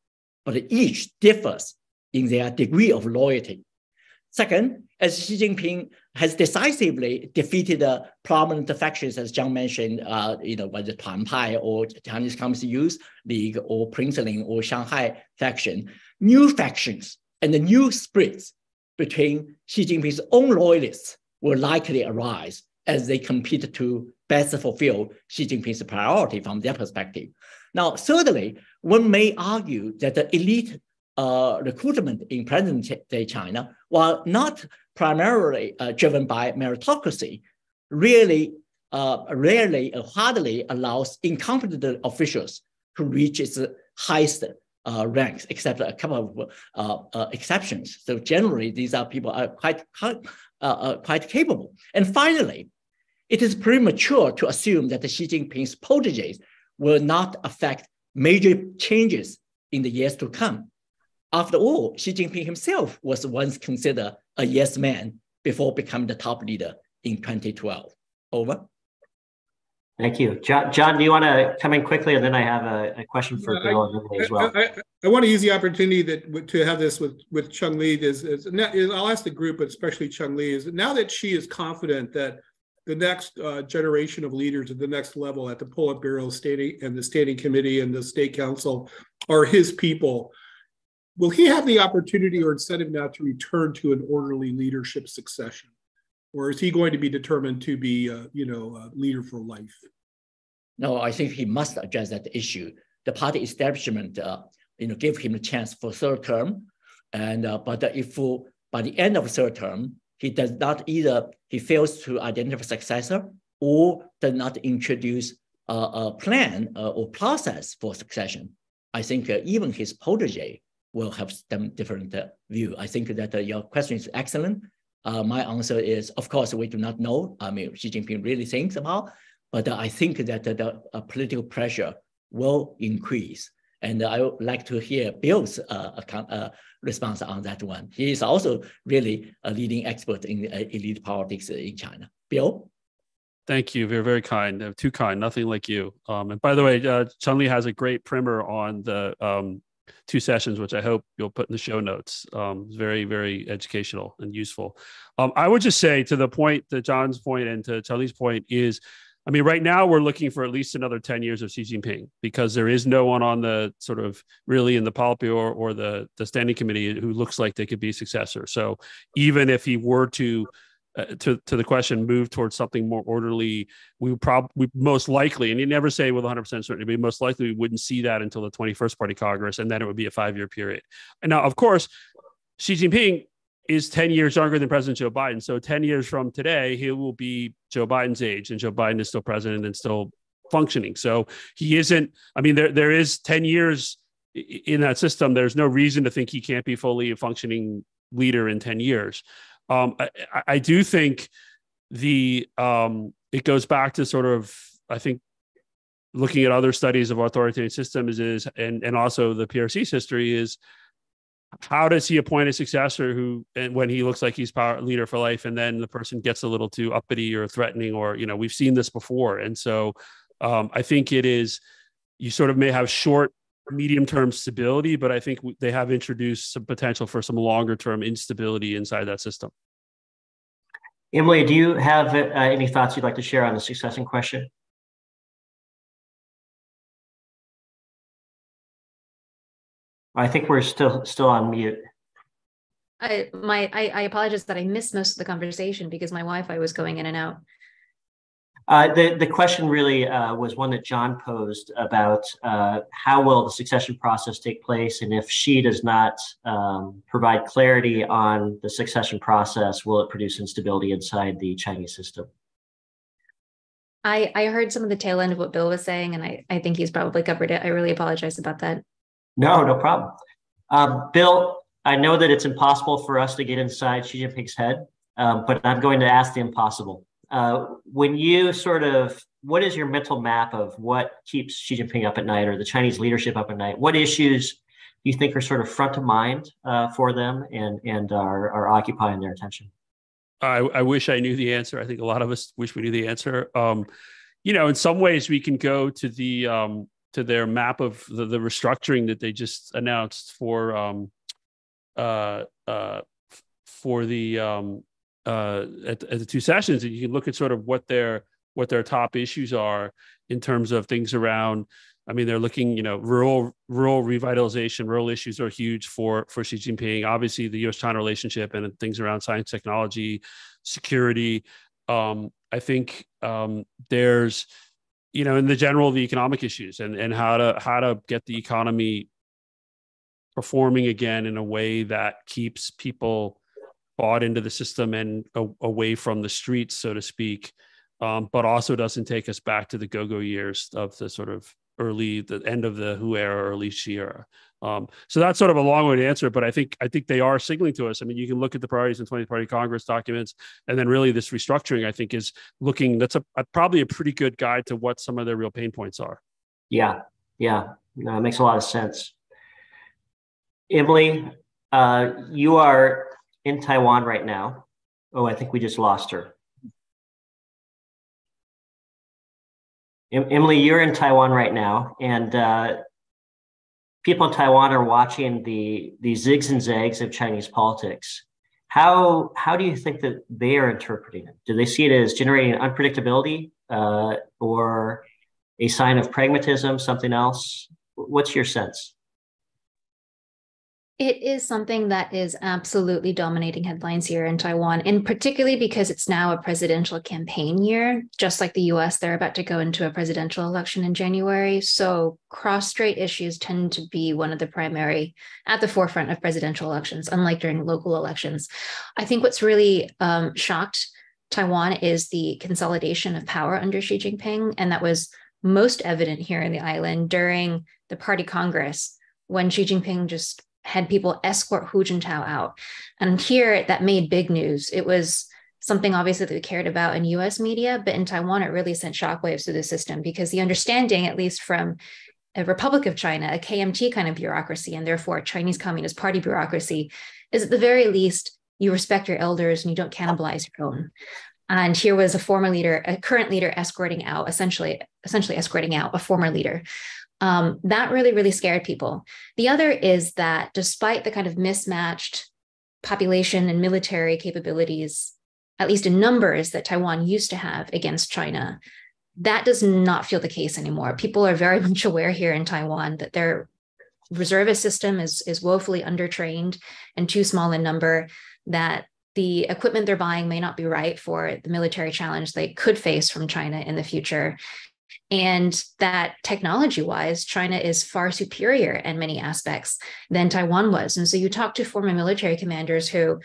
but each differs in their degree of loyalty. Second, as Xi Jinping has decisively defeated the prominent factions, as John mentioned, uh, you know, whether Tuanpai or Chinese Communist Youth League or Princeling or Shanghai faction, new factions and the new splits between Xi Jinping's own loyalists will likely arise as they compete to best fulfill Xi Jinping's priority from their perspective. Now, thirdly, one may argue that the elite uh, recruitment in present-day China, while not primarily uh, driven by meritocracy, really uh, rarely or hardly allows incompetent officials to reach its highest uh, ranks, except a couple of uh, uh, exceptions. So generally, these are people are quite quite capable. And finally, it is premature to assume that Xi Jinping's proteges will not affect major changes in the years to come. After all, Xi Jinping himself was once considered a yes man before becoming the top leader in 2012. Over.
Thank you. John, John do you want to come in quickly? And then I have a, a question for Bill and as well.
I, I, I, want to use the opportunity that to have this with, with Cheng Li. Is, is, is, I'll ask the group, but especially Cheng Li, is now that she is confident that the next uh, generation of leaders at the next level at the Politburo standing and the standing committee and the state council are his people. Will he have the opportunity or incentive now to return to an orderly leadership succession? Or is he going to be determined to be, uh, you know, a leader for life?
No, I think he must address that issue. The party establishment, uh, you know, gave him a chance for third term, and uh, but if by the end of third term he does not either, he fails to identify a successor or does not introduce a, a plan uh, or process for succession. I think uh, even his protege will have some different uh, view. I think that uh, your question is excellent. Uh, my answer is, of course, we do not know. I mean, Xi Jinping really thinks about, but uh, I think that the political pressure will increase. And I would like to hear Bill's uh, uh, response on that one. He is also really a leading expert in uh, elite politics in China. Bill?
Thank you. Very, very kind. Uh, too kind. Nothing like you. Um, and by the way, uh, Cheng Li has a great primer on the um, two sessions, which I hope you'll put in the show notes. Um, it's very, very educational and useful. Um, I would just say to the point, to John's point and to Cheng Li's point is I mean, right now we're looking for at least another 10 years of Xi Jinping because there is no one on the sort of really in the Politburo or, or the, the standing committee who looks like they could be successor. So even if he were to, uh, to, to the question, move towards something more orderly, we probably most likely, and you never say with 100% certainty, but most likely we wouldn't see that until the 21st Party Congress, and then it would be a five year period. And now, of course, Xi Jinping is 10 years younger than President Joe Biden. So 10 years from today, he will be Joe Biden's age, and Joe Biden is still president and still functioning. So he isn't, I mean, there there is 10 years in that system. There's no reason to think he can't be fully a functioning leader in 10 years. Um, I, I do think the um, it goes back to sort of, I think looking at other studies of authoritarian systems is and and also the PRC's history is how does he appoint a successor who and when he looks like he's power leader for life and then the person gets a little too uppity or threatening or you know we've seen this before and so um, i think it is you sort of may have short medium term stability but i think they have introduced some potential for some longer term instability inside that system
Emily, do you have uh, any thoughts you'd like to share on the succession question? I think we're still still on mute.
I my I, I apologize that I missed most of the conversation because my Wi-Fi was going in and out.
Uh, the, the question really uh, was one that John posed about uh, how will the succession process take place, and if she does not um, provide clarity on the succession process, will it produce instability inside the Chinese system?
I, I heard some of the tail end of what Bill was saying, and I, I think he's probably covered it. I really apologize about that.
No, no problem. Um, Bill, I know that it's impossible for us to get inside Xi Jinping's head, um, but I'm going to ask the impossible. Uh, when you sort of, what is your mental map of what keeps Xi Jinping up at night or the Chinese leadership up at night? What issues do you think are sort of front of mind uh, for them and, and are, are occupying their attention?
I, I, wish I knew the answer. I think a lot of us wish we knew the answer. Um, you know, in some ways, we can go to the um, to their map of the, the restructuring that they just announced for um, uh, uh, for the um, uh, at, at the two sessions, and you can look at sort of what their what their top issues are in terms of things around. I mean, they're looking, you know, rural rural revitalization, rural issues are huge for for Xi Jinping. Obviously, the U.S.-China relationship and things around science, technology, security. Um, I think um, there's you know, in the general the economic issues and and how to how to get the economy performing again in a way that keeps people bought into the system and a, away from the streets, so to speak, um, but also doesn't take us back to the go-go years of the sort of early the end of the Hu era, early Xi era. Um, so that's sort of a long way to answer, but I think I think they are signaling to us. I mean, you can look at the priorities in 20th Party Congress documents, and then really this restructuring, I think, is looking. That's a, a probably a pretty good guide to what some of their real pain points are.
Yeah, yeah, no, it makes a lot of sense. Emily, uh, you are in Taiwan right now. Oh, I think we just lost her. Emily, you're in Taiwan right now, and uh, people in Taiwan are watching the the zigs and zags of Chinese politics. How how do you think that they are interpreting it? Do they see it as generating unpredictability, uh, or a sign of pragmatism, something else? What's your sense?
It is something that is absolutely dominating headlines here in Taiwan, and particularly because it's now a presidential campaign year. Just like the US, they're about to go into a presidential election in January. So, cross strait issues tend to be one of the primary at the forefront of presidential elections, unlike during local elections. I think what's really um, shocked Taiwan is the consolidation of power under Xi Jinping. And that was most evident here in the island during the party congress when Xi Jinping just had people escort Hu Jintao out. And here that made big news. It was something obviously that we cared about in US media, but in Taiwan, it really sent shockwaves through the system because the understanding, at least from a Republic of China, a KMT kind of bureaucracy, and therefore a Chinese Communist Party bureaucracy, is at the very least you respect your elders and you don't cannibalize your own. And here was a former leader, a current leader escorting out, essentially, essentially escorting out a former leader um, that really, really scared people. The other is that despite the kind of mismatched population and military capabilities, at least in numbers that Taiwan used to have against China, that does not feel the case anymore. People are very [LAUGHS] much aware here in Taiwan that their reservist system is, is woefully undertrained and too small in number, that the equipment they're buying may not be right for the military challenge they could face from China in the future and that technology wise, China is far superior in many aspects than Taiwan was. And so you talk to former military commanders who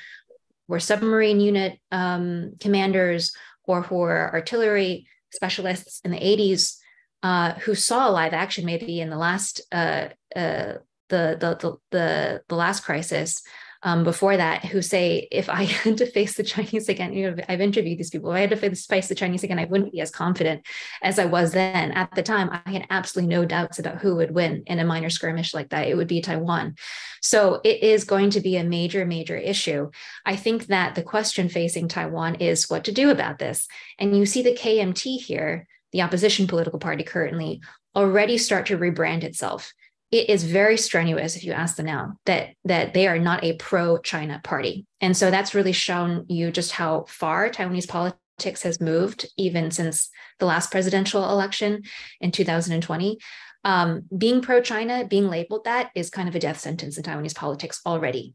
were submarine unit um, commanders or who were artillery specialists in the 80s uh, who saw live action maybe in the last uh, uh, the, the, the, the last crisis um, before that who say if I [LAUGHS] had to face the Chinese again, you know, I've interviewed these people. If I had to face the Chinese again, I wouldn't be as confident as I was then. At the time, I had absolutely no doubts about who would win in a minor skirmish like that. It would be Taiwan. So it is going to be a major, major issue. I think that the question facing Taiwan is what to do about this. And you see the KMT here, the opposition political party currently, already start to rebrand itself it is very strenuous if you ask them now that that they are not a pro-China party. And so that's really shown you just how far Taiwanese politics has moved even since the last presidential election in 2020. Um, being pro-China, being labeled that is kind of a death sentence in Taiwanese politics already.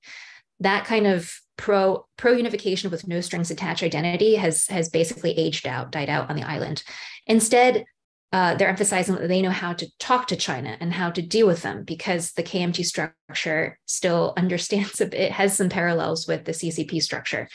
That kind of pro pro unification with no strings attached identity has has basically aged out, died out on the island. Instead, uh, they're emphasizing that they know how to talk to China and how to deal with them because the KMT structure still [LAUGHS] understands it has some parallels with the CCP structure.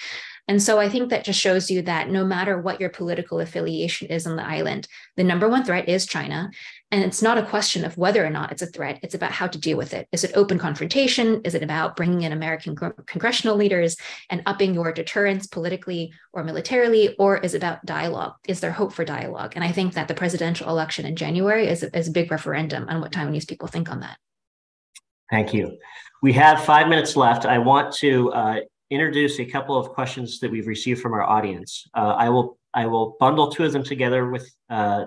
And so I think that just shows you that no matter what your political affiliation is on the island, the number one threat is China. And it's not a question of whether or not it's a threat, it's about how to deal with it. Is it open confrontation? Is it about bringing in American congressional leaders and upping your deterrence politically or militarily? Or is it about dialogue? Is there hope for dialogue? And I think that the presidential election in January is is a big referendum on what Taiwanese people think on that.
Thank you. We have five minutes left. I want to uh, introduce a couple of questions that we've received from our audience. Uh, I will I will bundle two of them together with uh,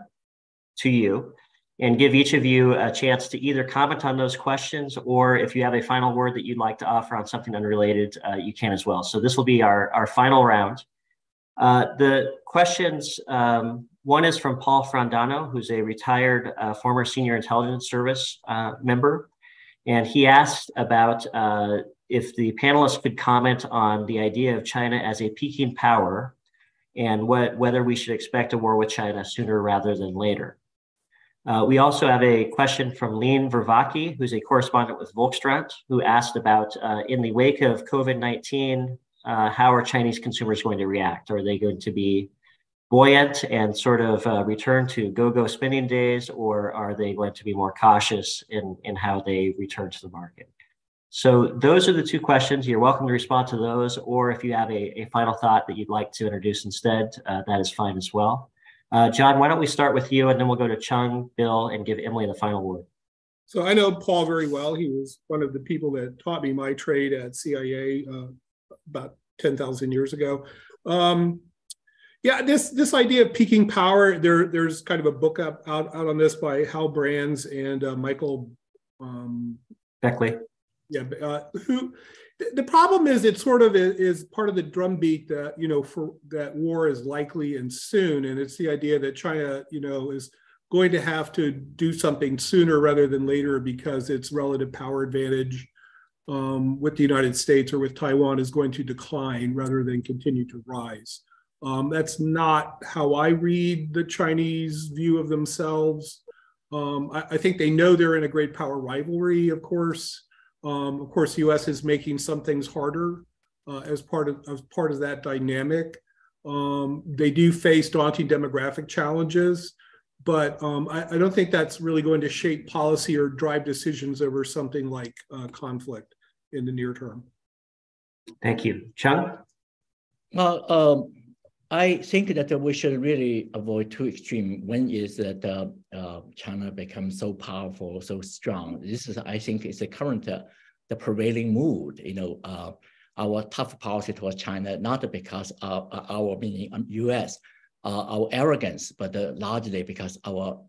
to you and give each of you a chance to either comment on those questions or if you have a final word that you'd like to offer on something unrelated, uh, you can as well. So this will be our, our final round. Uh, the questions, um, one is from Paul Frandano, who's a retired uh, former senior intelligence service uh, member. And he asked about uh, if the panelists could comment on the idea of China as a peaking power and what, whether we should expect a war with China sooner rather than later. Uh, we also have a question from Lean Vervaki, who's a correspondent with Volkskrant, who asked about uh, in the wake of COVID 19, uh, how are Chinese consumers going to react? Are they going to be buoyant and sort of uh, return to go go spending days, or are they going to be more cautious in, in how they return to the market? So, those are the two questions. You're welcome to respond to those, or if you have a, a final thought that you'd like to introduce instead, uh, that is fine as well. Uh, John, why don't we start with you and then we'll go to Cheng, Bill, and give Emily the final word.
So I know Paul very well. He was one of the people that taught me my trade at CIA uh, about 10,000 years ago. Um, yeah, this this idea of peaking power, there there's kind of a book up out, out on this by Hal Brands and uh, Michael um,
Beckley.
Yeah, uh, who the problem is it sort of is part of the drumbeat that you know for that war is likely and soon. And it's the idea that china you know is going to have to do something sooner rather than later because its relative power advantage um, with the united states or with taiwan is going to decline rather than continue to rise. Um, that's not how i read the chinese view of themselves. Um, I, I think they know they're in a great power rivalry of course um, of course, the U.S. is making some things harder uh, as part of as part of that dynamic. Um, they do face daunting demographic challenges, but um, I, I, don't think that's really going to shape policy or drive decisions over something like uh, conflict in the near term.
Thank you, Cheng.
Well, um, I think that we should really avoid two extreme. One is that uh, China becomes so powerful, so strong. This is, I think, is the current, uh, the prevailing mood. You know, uh, our tough policy towards China, not because of uh, our meaning U.S., uh, our arrogance, but largely because our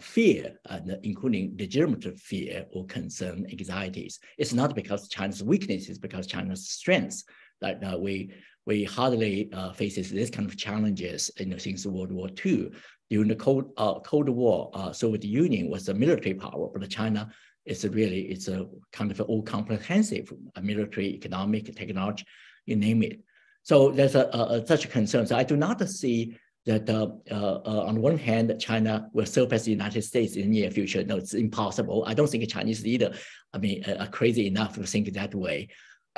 fear, including legitimate fear or concern, anxieties. It's not because China's weakness, weaknesses, because China's strengths that we we hardly uh, faces this kind of challenges you know, since World War II. During the Cold, uh, Cold War, uh, Soviet Union was a military power, but China is really it's a kind of all comprehensive military, economic, technology, you name it. So there's a, a, such a concern. So I do not see that uh, uh, uh, on one hand, China will surpass the United States in the near future. No, it's impossible. I don't think a Chinese leader, I mean, are crazy enough to think that way.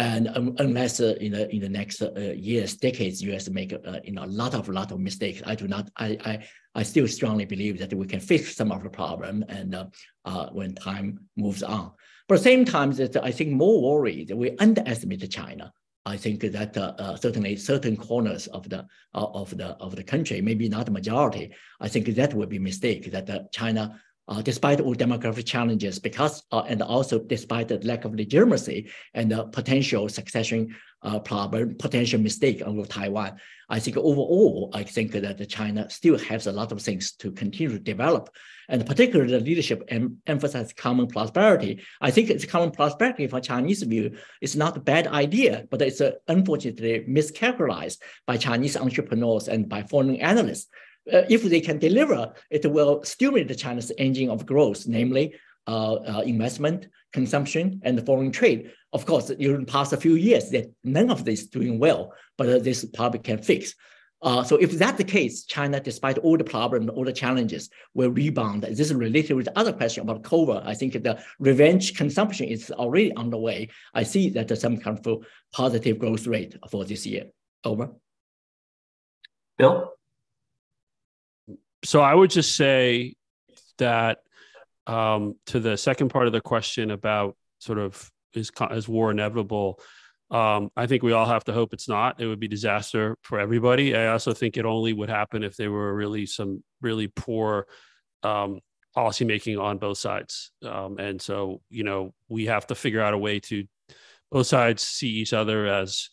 And um, unless uh, in the in the next uh, years, decades, U.S. make uh, you know a lot of lot of mistakes, I do not. I I I still strongly believe that we can fix some of the problem, and uh, uh, when time moves on. But at the same time, that I think more worried that we underestimate China. I think that uh, certainly certain corners of the of the of the country, maybe not the majority. I think that would be mistake. That China uh, despite all demographic challenges, because uh, and also despite the lack of legitimacy and the potential succession uh, problem, potential mistake on Taiwan, I think overall, I think that China still has a lot of things to continue to develop, and particularly the leadership em- common prosperity. I think it's common prosperity from Chinese view. It's not a bad idea, but it's uh, unfortunately mischaracterized by Chinese entrepreneurs and by foreign analysts uh, if they can deliver, it will stimulate China's engine of growth, namely uh, uh, investment, consumption, and foreign trade. Of course, during the past few years, that none of this is doing well, but uh, this probably can fix. Uh, so if that's the case, China, despite all the problems, all the challenges, will rebound. This is related with the other question about COVID. I think the revenge consumption is already underway. I see that there's some kind of positive growth rate for this year. Over.
Bill?
So I would just say that um, to the second part of the question about sort of is is war inevitable? Um, I think we all have to hope it's not. It would be disaster for everybody. I also think it only would happen if there were really some really poor um, policymaking on both sides. Um, and so, you know, we have to figure out a way to both sides see each other as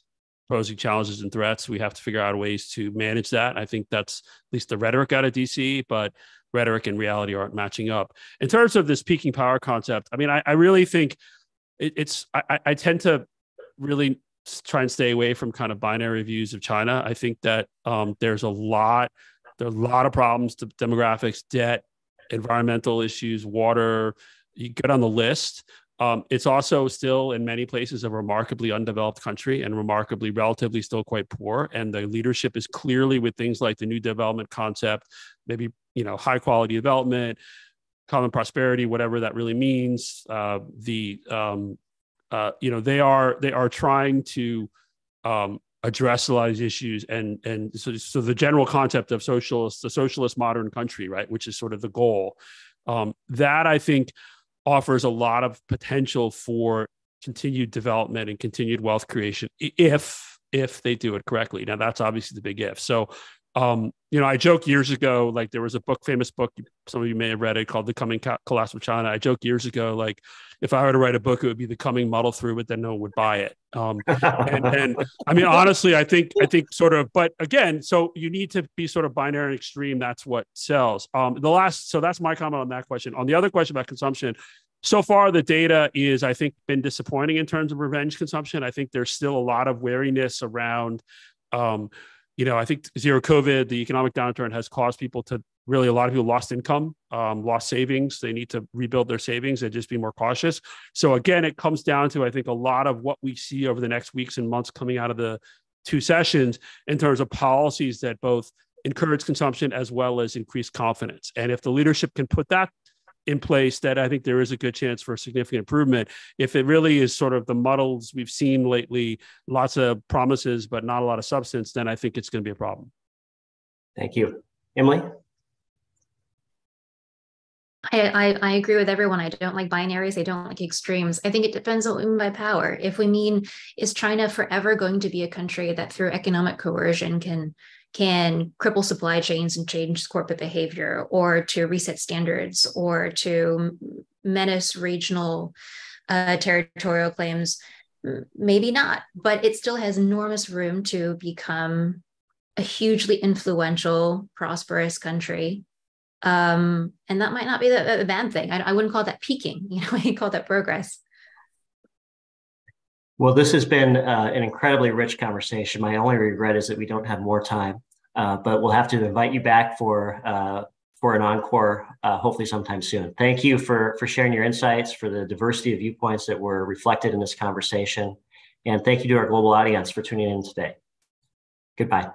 posing challenges and threats. We have to figure out ways to manage that. I think that's at least the rhetoric out of DC, but rhetoric and reality aren't matching up. In terms of this peaking power concept, I mean, I, I really think it, it's, I, I tend to really try and stay away from kind of binary views of China. I think that um, there's a lot, there are a lot of problems to demographics, debt, environmental issues, water. You get on the list. Um, it's also still in many places a remarkably undeveloped country and remarkably relatively still quite poor. And the leadership is clearly with things like the new development concept, maybe you know high quality development, common prosperity, whatever that really means. Uh, the um, uh, you know they are they are trying to um, address a lot of these issues and and so, so the general concept of socialist the socialist modern country right which is sort of the goal um, that i think offers a lot of potential for continued development and continued wealth creation if if they do it correctly. Now that's obviously the big if. So um, you know, I joked years ago, like there was a book, famous book, some of you may have read it called The Coming Collapse of China. I joked years ago, like if I were to write a book, it would be The Coming Muddle Through, but then no one would buy it. Um, and, and I mean, honestly, I think, I think sort of, but again, so you need to be sort of binary and extreme. That's what sells. Um, the last, so that's my comment on that question. On the other question about consumption, so far the data is i think been disappointing in terms of revenge consumption i think there's still a lot of wariness around um, you know, I think zero COVID, the economic downturn has caused people to really a lot of people lost income, um, lost savings. They need to rebuild their savings and just be more cautious. So again, it comes down to I think a lot of what we see over the next weeks and months coming out of the two sessions in terms of policies that both encourage consumption as well as increase confidence. And if the leadership can put that in place that I think there is a good chance for a significant improvement. If it really is sort of the muddles we've seen lately, lots of promises, but not a lot of substance, then I think it's going to be a problem.
Thank you. Emily?
I, I, I, agree with everyone. I don't like binaries. I don't like extremes. I think it depends on what we mean by power. If we mean, is China forever going to be a country that through economic coercion can can cripple supply chains and change corporate behavior or to reset standards or to menace regional uh, territorial claims maybe not but it still has enormous room to become a hugely influential prosperous country. Um, and that might not be the, bad thing. I, I wouldn't call that peaking [LAUGHS] you know i call that progress.
Well, this has been uh, an incredibly rich conversation. My only regret is that we don't have more time, uh, but we'll have to invite you back for uh, for an encore, uh, hopefully sometime soon. Thank you for for sharing your insights, for the diversity of viewpoints that were reflected in this conversation, and thank you to our global audience for tuning in today. Goodbye.